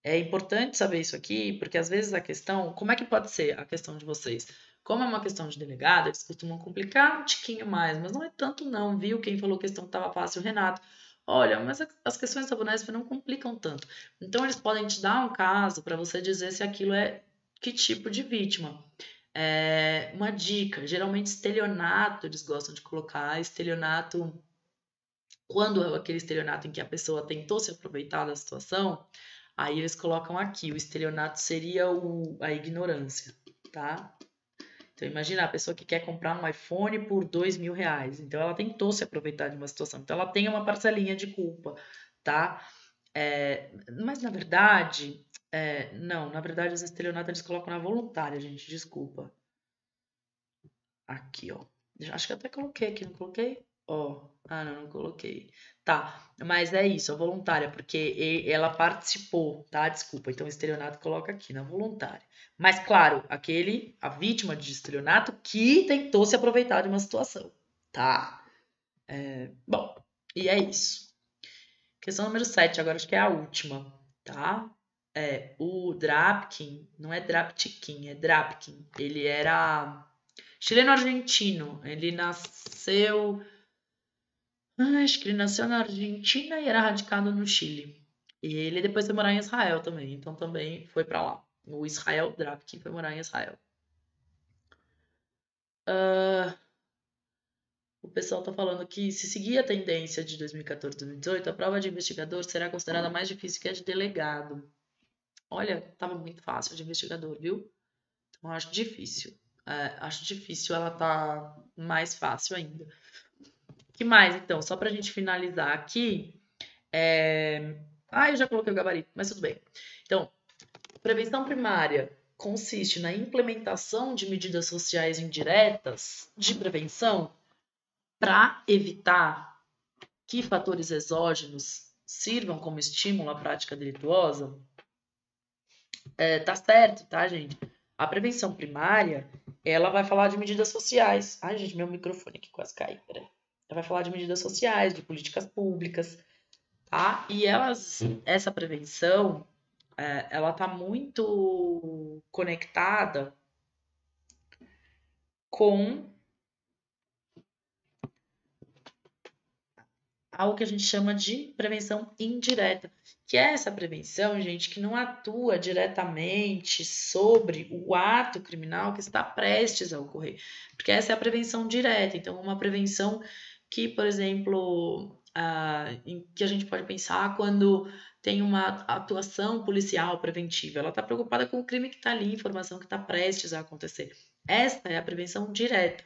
É importante saber isso aqui, porque às vezes a questão. Como é que pode ser a questão de vocês? Como é uma questão de delegado, eles costumam complicar um tiquinho mais, mas não é tanto não, viu? Quem falou questão que estava fácil, Renato. Olha, mas as questões da Bunesp não complicam tanto. Então, eles podem te dar um caso para você dizer se aquilo é que tipo de vítima. É, uma dica, geralmente estelionato, eles gostam de colocar estelionato quando é aquele estelionato em que a pessoa tentou se aproveitar da situação, aí eles colocam aqui, o estelionato seria o, a ignorância, tá? Então, imagina a pessoa que quer comprar um iPhone por dois mil reais. Então, ela tentou se aproveitar de uma situação. Então, ela tem uma parcelinha de culpa, tá? É, mas, na verdade, é, não. Na verdade, os estelionatos eles colocam na voluntária, gente. Desculpa. Aqui, ó. Acho que até coloquei aqui, não coloquei? Ó. Ah, não, não coloquei. Tá, mas é isso, a voluntária, porque ela participou, tá? Desculpa, então o estelionato coloca aqui na voluntária. Mas, claro, aquele, a vítima de estelionato que tentou se aproveitar de uma situação, tá? É, bom, e é isso. Questão número 7, agora acho que é a última, tá? É, o Drapkin, não é Draptikin, é Drapkin. Ele era chileno-argentino. Ele nasceu acho que ele nasceu na Argentina e era radicado no Chile. E ele depois foi morar em Israel também, então também foi para lá. O Israel Drapkin foi morar em Israel. Uh, o pessoal está falando que se seguir a tendência de 2014 2018, a prova de investigador será considerada mais difícil que a de delegado. Olha, estava muito fácil de investigador, viu? Então acho difícil. É, acho difícil ela tá mais fácil ainda. Que mais, então? Só para a gente finalizar aqui. É... Ah, eu já coloquei o gabarito, mas tudo bem. Então, prevenção primária consiste na implementação de medidas sociais indiretas de prevenção para evitar que fatores exógenos sirvam como estímulo à prática delituosa. É, tá certo, tá, gente? A prevenção primária, ela vai falar de medidas sociais. Ai, gente, meu microfone aqui quase caiu, peraí. Ela vai falar de medidas sociais, de políticas públicas, tá? E elas, essa prevenção, é, ela tá muito conectada com algo que a gente chama de prevenção indireta, que é essa prevenção, gente, que não atua diretamente sobre o ato criminal que está prestes a ocorrer, porque essa é a prevenção direta. Então, uma prevenção que, por exemplo, uh, que a gente pode pensar quando tem uma atuação policial preventiva. Ela está preocupada com o crime que está ali, informação que está prestes a acontecer. Esta é a prevenção direta.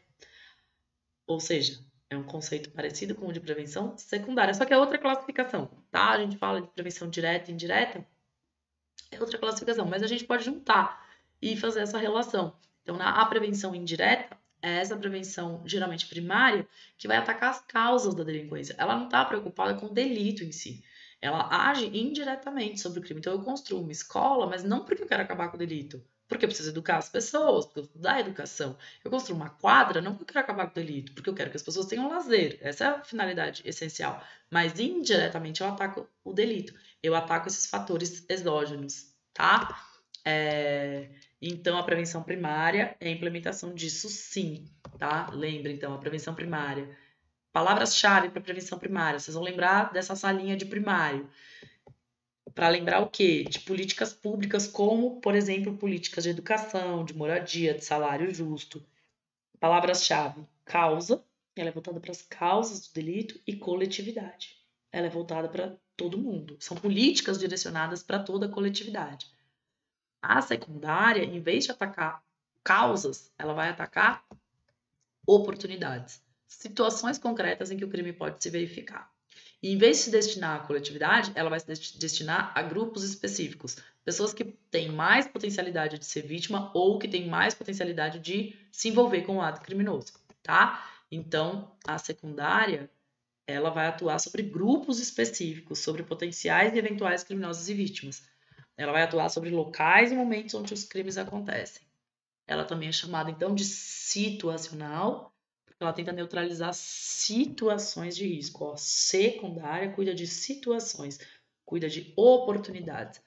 Ou seja, é um conceito parecido com o de prevenção secundária, só que é outra classificação, tá? A gente fala de prevenção direta e indireta, é outra classificação, mas a gente pode juntar e fazer essa relação. Então, na a prevenção indireta, é essa prevenção geralmente primária que vai atacar as causas da delinquência. Ela não está preocupada com o delito em si. Ela age indiretamente sobre o crime. Então eu construo uma escola, mas não porque eu quero acabar com o delito, porque eu preciso educar as pessoas, porque eu preciso dar educação. Eu construo uma quadra não porque eu quero acabar com o delito, porque eu quero que as pessoas tenham lazer. Essa é a finalidade essencial. Mas indiretamente eu ataco o delito. Eu ataco esses fatores exógenos, tá? É... Então, a prevenção primária é a implementação disso sim, tá? Lembra, então, a prevenção primária. Palavras-chave para prevenção primária. Vocês vão lembrar dessa salinha de primário. Para lembrar o quê? De políticas públicas, como, por exemplo, políticas de educação, de moradia, de salário justo. Palavras-chave: causa, ela é voltada para as causas do delito, e coletividade. Ela é voltada para todo mundo. São políticas direcionadas para toda a coletividade. A secundária, em vez de atacar causas, ela vai atacar oportunidades, situações concretas em que o crime pode se verificar. E em vez de se destinar à coletividade, ela vai se destinar a grupos específicos, pessoas que têm mais potencialidade de ser vítima ou que têm mais potencialidade de se envolver com o ato criminoso, tá? Então, a secundária, ela vai atuar sobre grupos específicos, sobre potenciais e eventuais criminosos e vítimas. Ela vai atuar sobre locais e momentos onde os crimes acontecem. Ela também é chamada, então, de situacional, porque ela tenta neutralizar situações de risco. Ó, secundária cuida de situações, cuida de oportunidades.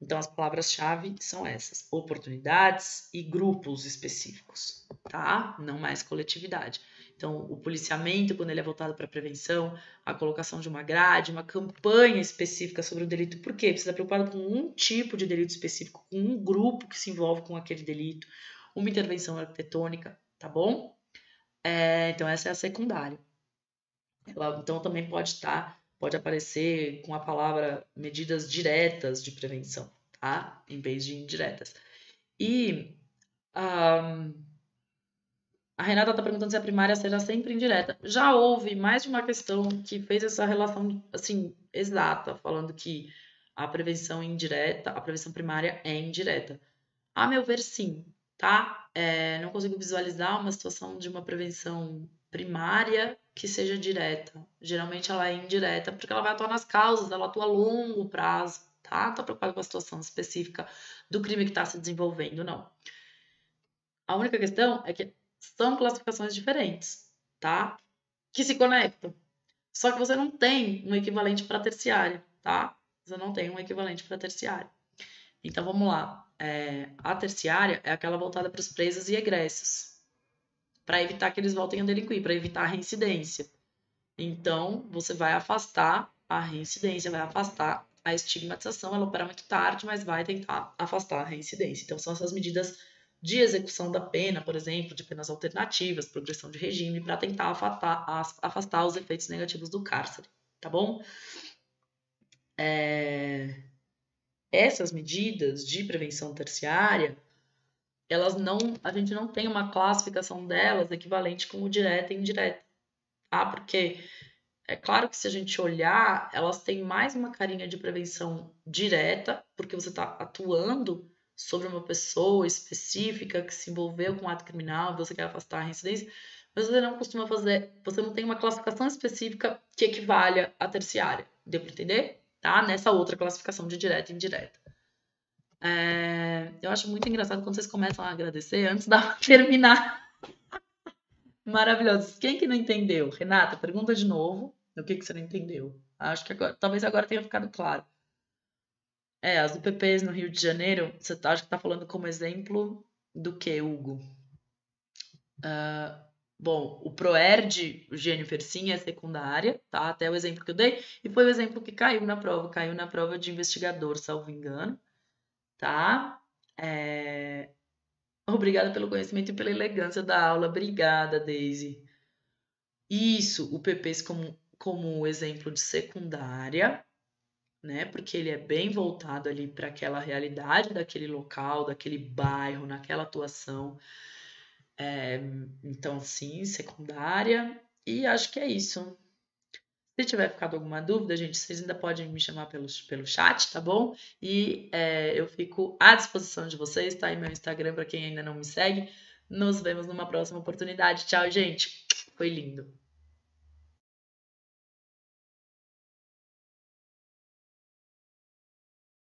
Então, as palavras-chave são essas: oportunidades e grupos específicos, tá? Não mais coletividade. Então, o policiamento, quando ele é voltado para a prevenção, a colocação de uma grade, uma campanha específica sobre o delito. Por quê? Você está preocupado com um tipo de delito específico, com um grupo que se envolve com aquele delito, uma intervenção arquitetônica, tá bom? É, então, essa é a secundária. Ela, então, também pode estar, pode aparecer com a palavra medidas diretas de prevenção, tá? Em vez de indiretas. E. Um, a Renata está perguntando se a primária será sempre indireta. Já houve mais de uma questão que fez essa relação assim exata, falando que a prevenção indireta, a prevenção primária é indireta. A meu ver, sim, tá? É, não consigo visualizar uma situação de uma prevenção primária que seja direta. Geralmente ela é indireta porque ela vai atuar nas causas, ela atua a longo prazo, tá? Não tá preocupada com a situação específica do crime que está se desenvolvendo, não. A única questão é que são classificações diferentes, tá? Que se conectam. Só que você não tem um equivalente para terciária, tá? Você não tem um equivalente para terciária. Então vamos lá. É, a terciária é aquela voltada para os presos e egressos, para evitar que eles voltem a delinquir, para evitar a reincidência. Então você vai afastar a reincidência, vai afastar a estigmatização. Ela opera muito tarde, mas vai tentar afastar a reincidência. Então são essas medidas de execução da pena, por exemplo, de penas alternativas, progressão de regime, para tentar afastar, afastar, os efeitos negativos do cárcere, tá bom? É... Essas medidas de prevenção terciária, elas não, a gente não tem uma classificação delas equivalente como direta e indireta, tá? Porque é claro que se a gente olhar, elas têm mais uma carinha de prevenção direta, porque você está atuando sobre uma pessoa específica que se envolveu com um ato criminal, você quer afastar a reincidência, mas você não costuma fazer, você não tem uma classificação específica que equivalha à terciária. Deu para entender? Tá? Nessa outra classificação de direta e indireta. É, eu acho muito engraçado quando vocês começam a agradecer antes da terminar. Maravilhoso. Quem que não entendeu? Renata, pergunta de novo. O que, que você não entendeu? Acho que agora, talvez agora tenha ficado claro. É, as UPPs no Rio de Janeiro, você tá, acho que está falando como exemplo do que, Hugo? Uh, bom, o ProERD, o Gênio sim, é secundária, tá? Até o exemplo que eu dei, e foi o exemplo que caiu na prova, caiu na prova de investigador, salvo engano, tá? É... Obrigada pelo conhecimento e pela elegância da aula. Obrigada, Daisy. Isso, o PPs como, como exemplo de secundária, né? Porque ele é bem voltado ali para aquela realidade daquele local, daquele bairro, naquela atuação. É, então, sim, secundária. E acho que é isso. Se tiver ficado alguma dúvida, gente, vocês ainda podem me chamar pelo, pelo chat, tá bom? E é, eu fico à disposição de vocês, tá aí meu Instagram para quem ainda não me segue. Nos vemos numa próxima oportunidade. Tchau, gente. Foi lindo.